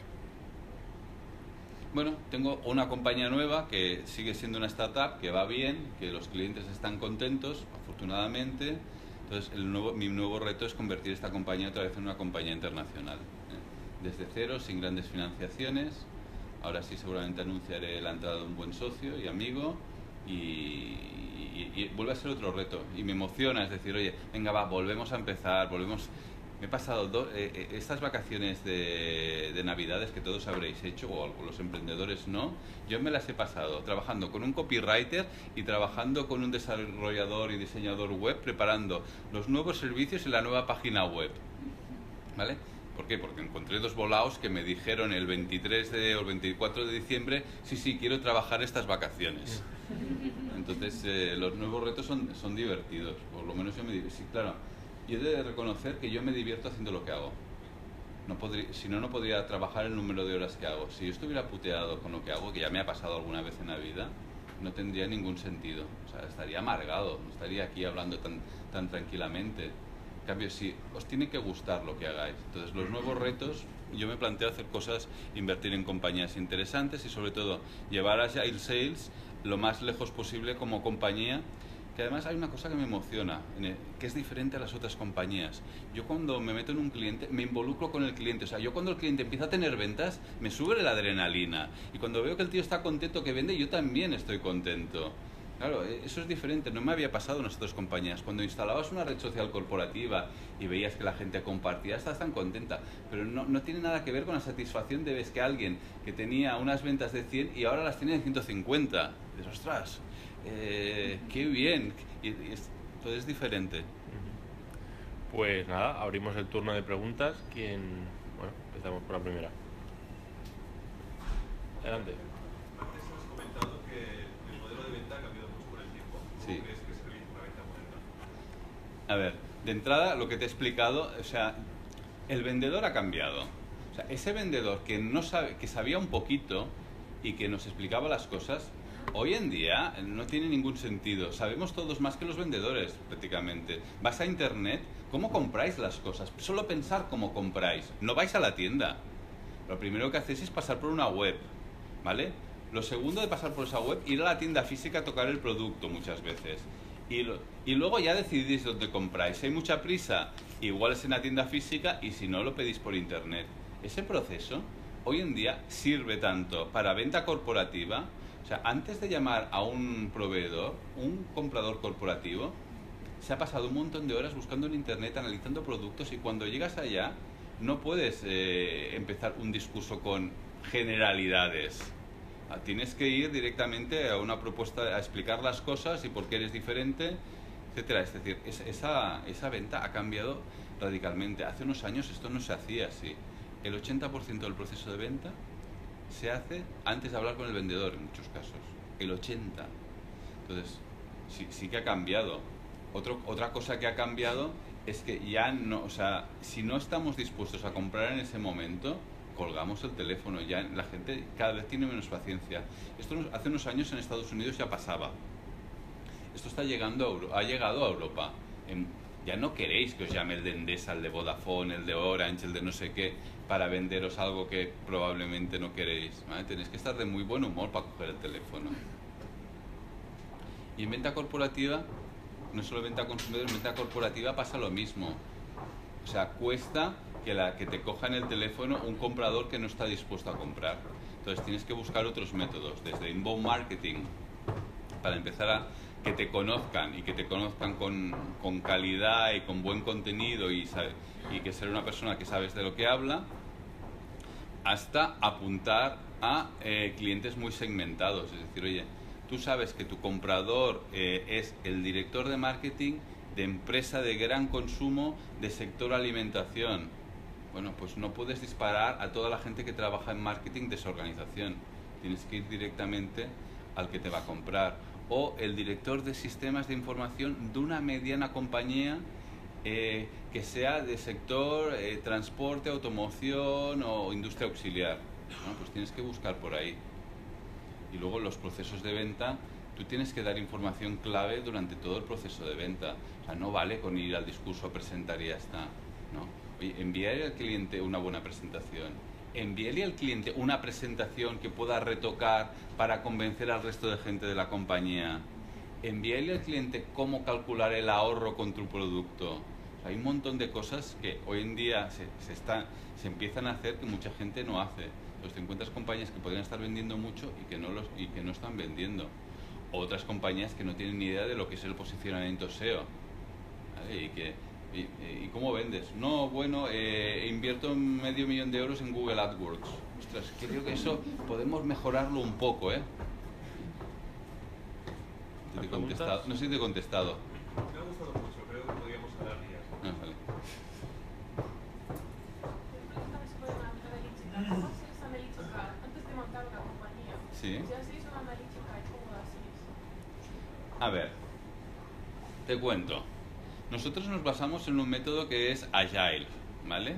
Bueno, tengo una compañía nueva que sigue siendo una startup, que va bien, que los clientes están contentos, afortunadamente. Entonces, el nuevo, mi nuevo reto es convertir esta compañía otra vez en una compañía internacional. ¿eh? Desde cero, sin grandes financiaciones. Ahora sí seguramente anunciaré la entrada de un buen socio y amigo y, y, vuelve a ser otro reto y me emociona, es decir, oye, venga, va, volvemos a empezar, volvemos... Me he pasado eh, eh, estas vacaciones de, de, Navidades que todos habréis hecho, o los emprendedores no, yo me las he pasado trabajando con un copywriter y trabajando con un desarrollador y diseñador web, preparando los nuevos servicios y la nueva página web. ¿Vale? ¿Por qué? Porque encontré dos volados que me dijeron el 23 de, o el 24 de diciembre, sí, sí, quiero trabajar estas vacaciones. Entonces, eh, los nuevos retos son, son divertidos, por lo menos yo me divierto. Sí, claro, y he de reconocer que yo me divierto haciendo lo que hago. No si no, no podría trabajar el número de horas que hago. Si yo estuviera puteado con lo que hago, que ya me ha pasado alguna vez en la vida, no tendría ningún sentido. O sea, estaría amargado, no estaría aquí hablando tan, tan tranquilamente. En cambio, si os tiene que gustar lo que hagáis. Entonces, los nuevos retos, yo me planteo hacer cosas, invertir en compañías interesantes y sobre todo llevar a Agile Sales lo más lejos posible como compañía. Que además hay una cosa que me emociona, que es diferente a las otras compañías. Yo cuando me meto en un cliente, me involucro con el cliente. O sea, yo cuando el cliente empieza a tener ventas, me sube la adrenalina. Y cuando veo que el tío está contento que vende, yo también estoy contento. Claro, e, eso es diferente, no me había pasado en las otras compañías. Cuando instalabas una red social corporativa y veías que la gente compartía, estás tan contenta. Pero no, no tiene nada que ver con la satisfacción de ver que alguien que tenía unas ventas de 100 y ahora las tiene de 150. Dices, ostras, eh, qué bien. Y, todo es diferente. Pues nada, abrimos el turno de preguntas. ¿Quién? Bueno, empezamos por la primera. Adelante. A ver, de entrada lo que te he explicado, o sea, el vendedor ha cambiado. O sea, ese vendedor que no sabe, que sabía un poquito y que nos explicaba las cosas, hoy en día no tiene ningún sentido. Sabemos todos más que los vendedores, prácticamente. Vas a internet, ¿cómo compráis las cosas? Solo pensar cómo compráis. No vais a la tienda. Lo primero que hacéis es pasar por una web, ¿vale? Lo segundo de pasar por esa web, ir a la tienda física a tocar el producto muchas veces. Y, y luego ya decidís dónde compráis. Si hay mucha prisa, igual es en la tienda física y si no, lo pedís por internet. Ese proceso hoy en día sirve tanto para venta corporativa, o sea, antes de llamar a un proveedor, un comprador corporativo, se ha pasado un montón de horas buscando en internet, analizando productos y cuando llegas allá no puedes eh, empezar un discurso con generalidades Ah, tienes que ir directamente a una propuesta, a explicar las cosas y por qué eres diferente, etcétera. Es decir, esa, esa venta ha cambiado radicalmente. Hace unos años esto no se hacía así. El 80% del proceso de venta se hace antes de hablar con el vendedor, en muchos casos. El 80%. Entonces, sí, sí que ha cambiado. Otro, otra cosa que ha cambiado es que ya no, o sea, si no estamos dispuestos a comprar en ese momento, colgamos el teléfono, ya la gente cada vez tiene menos paciencia. Esto hace unos años en Estados Unidos ya pasaba. Esto está llegando ha llegado a Europa. Ya no queréis que os llame el de Endesa, el de Vodafone, el de Orange, el de no sé qué, para venderos algo que probablemente no queréis. Tenéis que estar de muy buen humor para coger el teléfono. Y en venta corporativa, no solo venta consumidor, en venta corporativa pasa lo mismo. O sea, cuesta que, la, que te coja en el teléfono un comprador que no está dispuesto a comprar. Entonces tienes que buscar otros métodos, desde inbound marketing, para empezar a que te conozcan y que te conozcan con, con calidad y con buen contenido y, y que ser una persona que sabes de lo que habla, hasta apuntar a eh, clientes muy segmentados. Es decir, oye, tú sabes que tu comprador eh, es el director de marketing de empresa de gran consumo de sector alimentación. Bueno, pues no puedes disparar a toda la gente que trabaja en marketing de esa organización. Tienes que ir directamente al que te va a comprar. O el director de sistemas de información de una mediana compañía eh, que sea de sector eh, transporte, automoción o industria auxiliar. Pues tienes que buscar por ahí. Y luego los procesos de venta, tú tienes que dar información clave durante todo el proceso de venta. O sea, no vale con ir al discurso presentar y ya está. ¿no? Oye, al cliente una buena presentación. Envíale al cliente una presentación que pueda retocar para convencer al resto de gente de la compañía. Envíale al cliente cómo calcular el ahorro con tu producto. hay un montón de cosas que hoy en día se, se, se empiezan a hacer que mucha gente no hace. Entonces te encuentras compañías que podrían estar vendiendo mucho y que no, los, y que no están vendiendo. Otras compañías que no tienen ni idea de lo que es el posicionamiento SEO. Y, que, y, cómo vendes? No, bueno, eh, invierto medio millón de euros en Google AdWords. Ostras, creo que eso podemos mejorarlo un poco, ¿eh? No sé si te he contestado. Me ha gustado mucho, creo que podríamos hablar días. Ah, vale. Sí. A ver, te cuento. Nosotros nos basamos en un método que es Agile, ¿vale?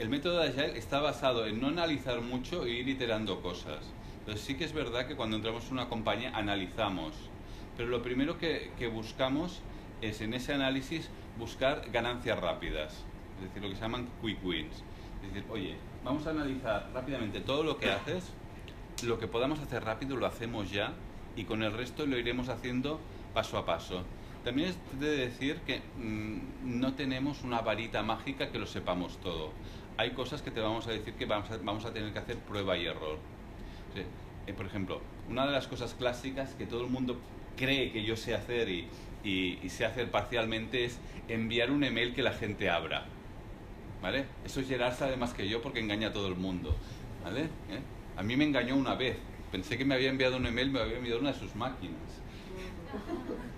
El método de Agile está basado en no analizar mucho e ir iterando cosas. Entonces sí que es verdad que cuando entramos en una compañía analizamos, pero lo primero que, buscamos es en ese análisis buscar ganancias rápidas, es decir, lo que se llaman quick wins. Es decir, oye, vamos a analizar rápidamente todo lo que haces, lo que podamos hacer rápido lo hacemos ya y con el resto lo iremos haciendo paso a paso. También es de decir que mm, no tenemos una varita mágica que lo sepamos todo. Hay cosas que te vamos a decir que vamos a, vamos a tener que hacer prueba y error. Eh, por ejemplo, una de las cosas clásicas que todo el mundo cree que yo sé hacer y, y, sé hacer parcialmente es enviar un email que la gente abra. ¿Vale? Eso Gerard sabe más que yo porque engaña a todo el mundo. ¿Vale? ¿Eh? A mí me engañó una vez. Pensé que me había enviado un email, me había enviado una de sus máquinas.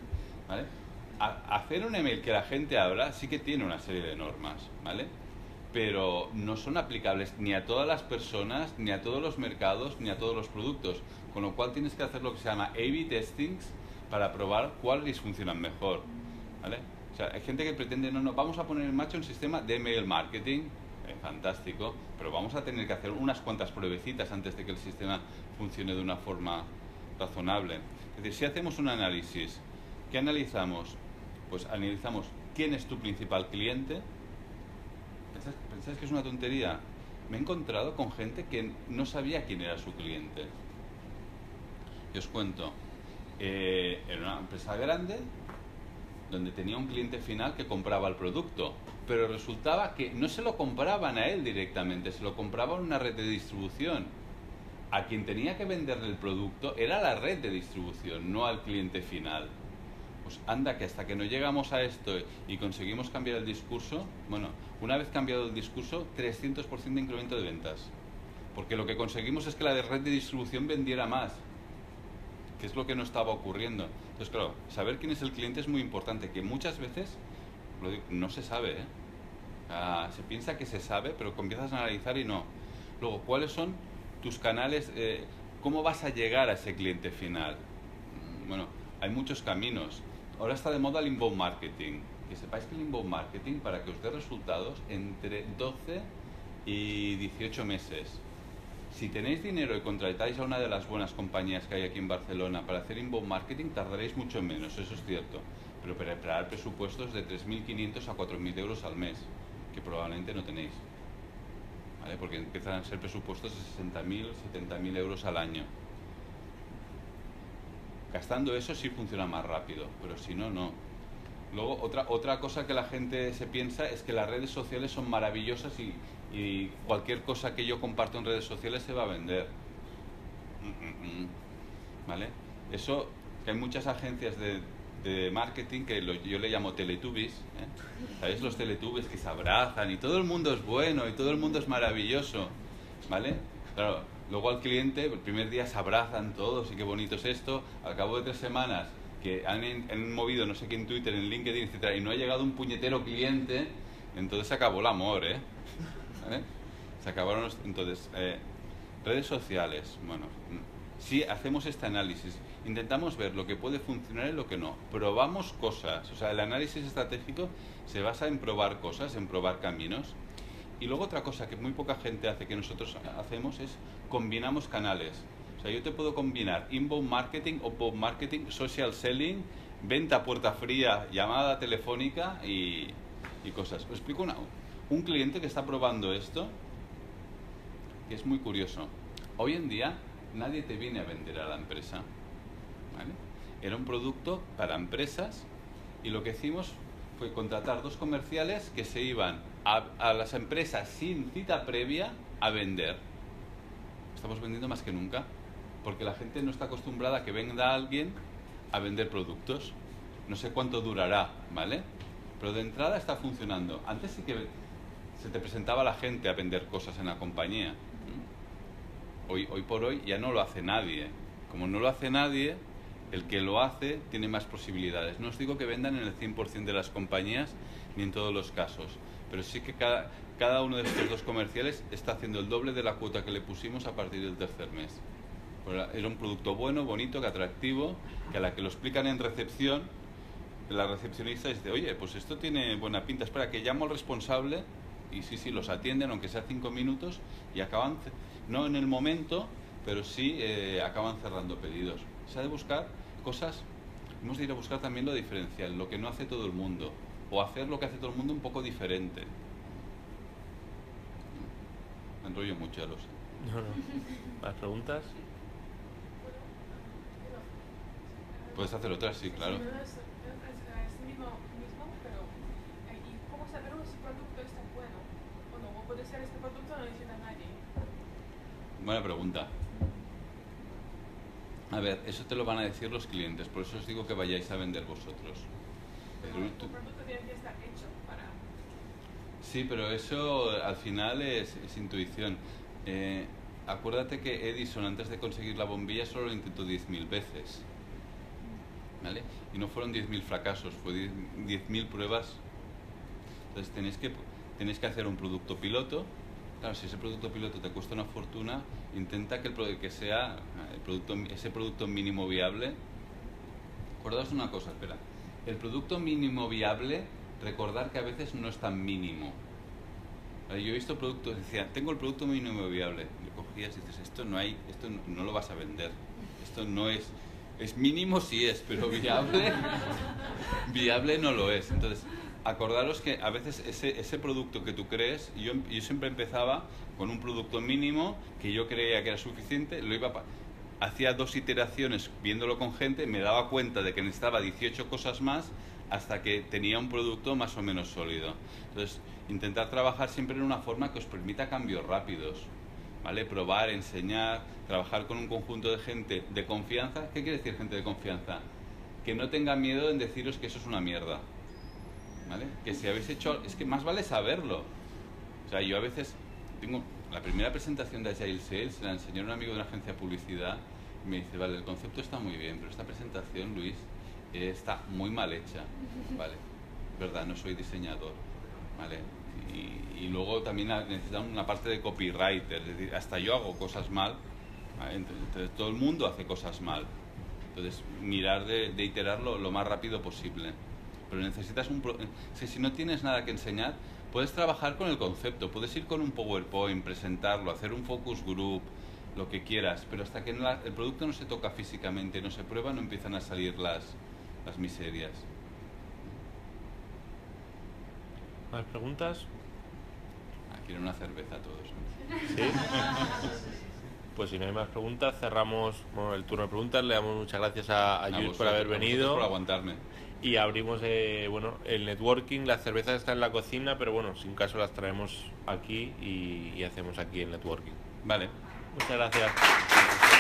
Hacer un email que la gente abra sí que tiene una serie de normas, ¿vale? pero no son aplicables ni a todas las personas, ni a todos los mercados, ni a todos los productos. Con lo cual tienes que hacer lo que se llama A-B testings para probar cuáles funcionan mejor. ¿vale? O sea, hay gente que pretende, no, no, vamos a poner en marcha un sistema de email marketing, eh, fantástico, pero vamos a tener que hacer unas cuantas pruebecitas antes de que el sistema funcione de una forma razonable. Es decir, si hacemos un análisis, ¿qué analizamos? Pues analizamos quién es tu principal cliente, ¿Pensáis que es una tontería? Me he encontrado con gente que no sabía quién era su cliente. Y os cuento, eh, era una empresa grande donde tenía un cliente final que compraba el producto, pero resultaba que no se lo compraban a él directamente, se lo compraban una red de distribución. A quien tenía que venderle el producto era la red de distribución, no al cliente final. Pues anda que hasta que no llegamos a esto y conseguimos cambiar el discurso, bueno, una vez cambiado el discurso, 300% de incremento de ventas. Porque lo que conseguimos es que la red de distribución vendiera más, que es lo que no estaba ocurriendo. Entonces, claro, saber quién es el cliente es muy importante, que muchas veces no se sabe. ¿eh? se piensa que se sabe, pero empiezas a analizar y no. Luego, ¿cuáles son tus canales? Eh, ¿Cómo vas a llegar a ese cliente final? Mm, bueno, hay muchos caminos. Ahora está de moda el inbound marketing. Que sepáis que el inbound marketing, para que os dé resultados, entre 12 y 18 meses. Si tenéis dinero y contratáis a una de las buenas compañías que hay aquí en Barcelona para hacer inbound marketing, tardaréis mucho menos, eso es cierto. Pero para preparar presupuestos de 3.500 a 4.000 euros al mes, que probablemente no tenéis. ¿Vale? Porque empiezan a ser presupuestos de 60.000, 70.000 euros al año. Gastando eso sí funciona más rápido, pero si no, no. Luego, otra, otra cosa que la gente se piensa es que las redes sociales son maravillosas y, y cualquier cosa que yo comparto en redes sociales se va a vender. Mm, mm, mm. ¿Vale? Eso, que hay muchas agencias de, de marketing que yo le llamo teletubbies, ¿eh? ¿sabéis? Los teletubbies que se abrazan y todo el mundo es bueno y todo el mundo es maravilloso, ¿vale? Claro, luego al cliente, el primer día se abrazan todos y qué bonito es esto, al cabo de tres semanas que han, han movido no sé qué en Twitter, en LinkedIn, etcétera, y no ha llegado un puñetero cliente, entonces se acabó el amor, ¿eh? Se acabaron los, entonces eh, redes sociales, bueno, si hacemos este análisis, intentamos ver lo que puede funcionar y lo que no, probamos cosas, o sea, el análisis estratégico se basa en probar cosas, en probar caminos. Y luego otra cosa que muy poca gente hace que nosotros hacemos es combinamos canales. O sea, yo te puedo combinar inbound marketing, outbound marketing, social selling, venta puerta fría, llamada telefónica y, y cosas. Os explico una, un cliente que está probando esto, que es muy curioso. Hoy en día nadie te viene a vender a la empresa. Era un producto para empresas y lo que hicimos fue contratar dos comerciales que se iban a, las empresas sin cita previa a vender. Estamos vendiendo más que nunca porque la gente no está acostumbrada a que venga alguien a vender productos. No sé cuánto durará, ¿vale? Pero de entrada está funcionando. Antes sí que se te presentaba la gente a vender cosas en la compañía. Hoy, hoy por hoy ya no lo hace nadie. Como no lo hace nadie, el que lo hace tiene más posibilidades. No os digo que vendan en el 100% de las compañías ni en todos los casos, pero sí que cada, cada uno de estos dos comerciales está haciendo el doble de la cuota que le pusimos a partir del tercer mes. Era un producto bueno, bonito, atractivo, que a la que lo explican en recepción, la recepcionista dice, oye, pues esto tiene buena pinta, espera, que llamo al responsable y sí, sí, los atienden, aunque sea cinco minutos, y acaban, no en el momento, pero sí eh, acaban cerrando pedidos. Se ha de buscar cosas, hemos de ir a buscar también lo diferencial, lo que no hace todo el mundo, o hacer lo que hace todo el mundo un poco diferente. Me enrollo mucho, ya lo sé. No, no. ¿Más preguntas? Puedes hacer otras, sí, claro. Buena pregunta. A ver, eso te lo van a decir los clientes, por eso os digo que vayáis a vender vosotros. Pero tu producto tiene que estar hecho para... Sí, pero eso al final es, es intuición. Eh, acuérdate que Edison antes de conseguir la bombilla solo lo intentó 10.000 veces. ¿Vale? Y no fueron 10.000 fracasos, fue 10.000 pruebas. Entonces tenéis que, tenéis que hacer un producto piloto Claro, si ese producto piloto te cuesta una fortuna, intenta que, el, que sea el producto, ese producto mínimo viable. Acordaos una cosa, espera. El producto mínimo viable, recordar que a veces no es tan mínimo. Yo he visto productos, decía, tengo el producto mínimo viable. Lo cogías y dices, esto no hay, esto no, lo vas a vender. Esto no es, es mínimo sí es, pero viable, viable no lo es. Entonces, acordaros que a veces ese, ese producto que tú crees, yo, yo, siempre empezaba con un producto mínimo que yo creía que era suficiente, lo iba hacía dos iteraciones viéndolo con gente, me daba cuenta de que necesitaba 18 cosas más hasta que tenía un producto más o menos sólido. Entonces, intentar trabajar siempre en una forma que os permita cambios rápidos. ¿Vale? Probar, enseñar, trabajar con un conjunto de gente de confianza. ¿Qué quiere decir gente de confianza? Que no tenga miedo en deciros que eso es una mierda. Que si habéis hecho, es que más vale saberlo. O sea, yo a veces tengo la primera presentación de Agile Sales, la enseñó un amigo de una agencia de publicidad y me dice, vale, el concepto está muy bien, pero esta presentación, Luis, está muy mal hecha, ¿vale? Verdad, no soy diseñador, ¿vale? Y, luego también necesitan una parte de copywriter, es decir, hasta yo hago cosas mal, entonces, todo el mundo hace cosas mal. Entonces, mirar de, iterarlo lo más rápido posible pero necesitas un... Si, si no tienes nada que enseñar, Puedes trabajar con el concepto, puedes ir con un PowerPoint, presentarlo, hacer un focus group, lo que quieras, pero hasta que el producto no se toca físicamente, no se prueba, no empiezan a salir las, las miserias. ¿Más preguntas? Ah, quieren una cerveza todos. ¿Sí? Pues si no hay más preguntas, cerramos el turno de preguntas. Le damos muchas gracias a, a, por haber venido. por aguantarme. Y abrimos eh, bueno, el networking. Las cervezas están en la cocina, pero bueno, sin caso las traemos aquí y, y hacemos aquí el networking. Vale. Muchas gracias.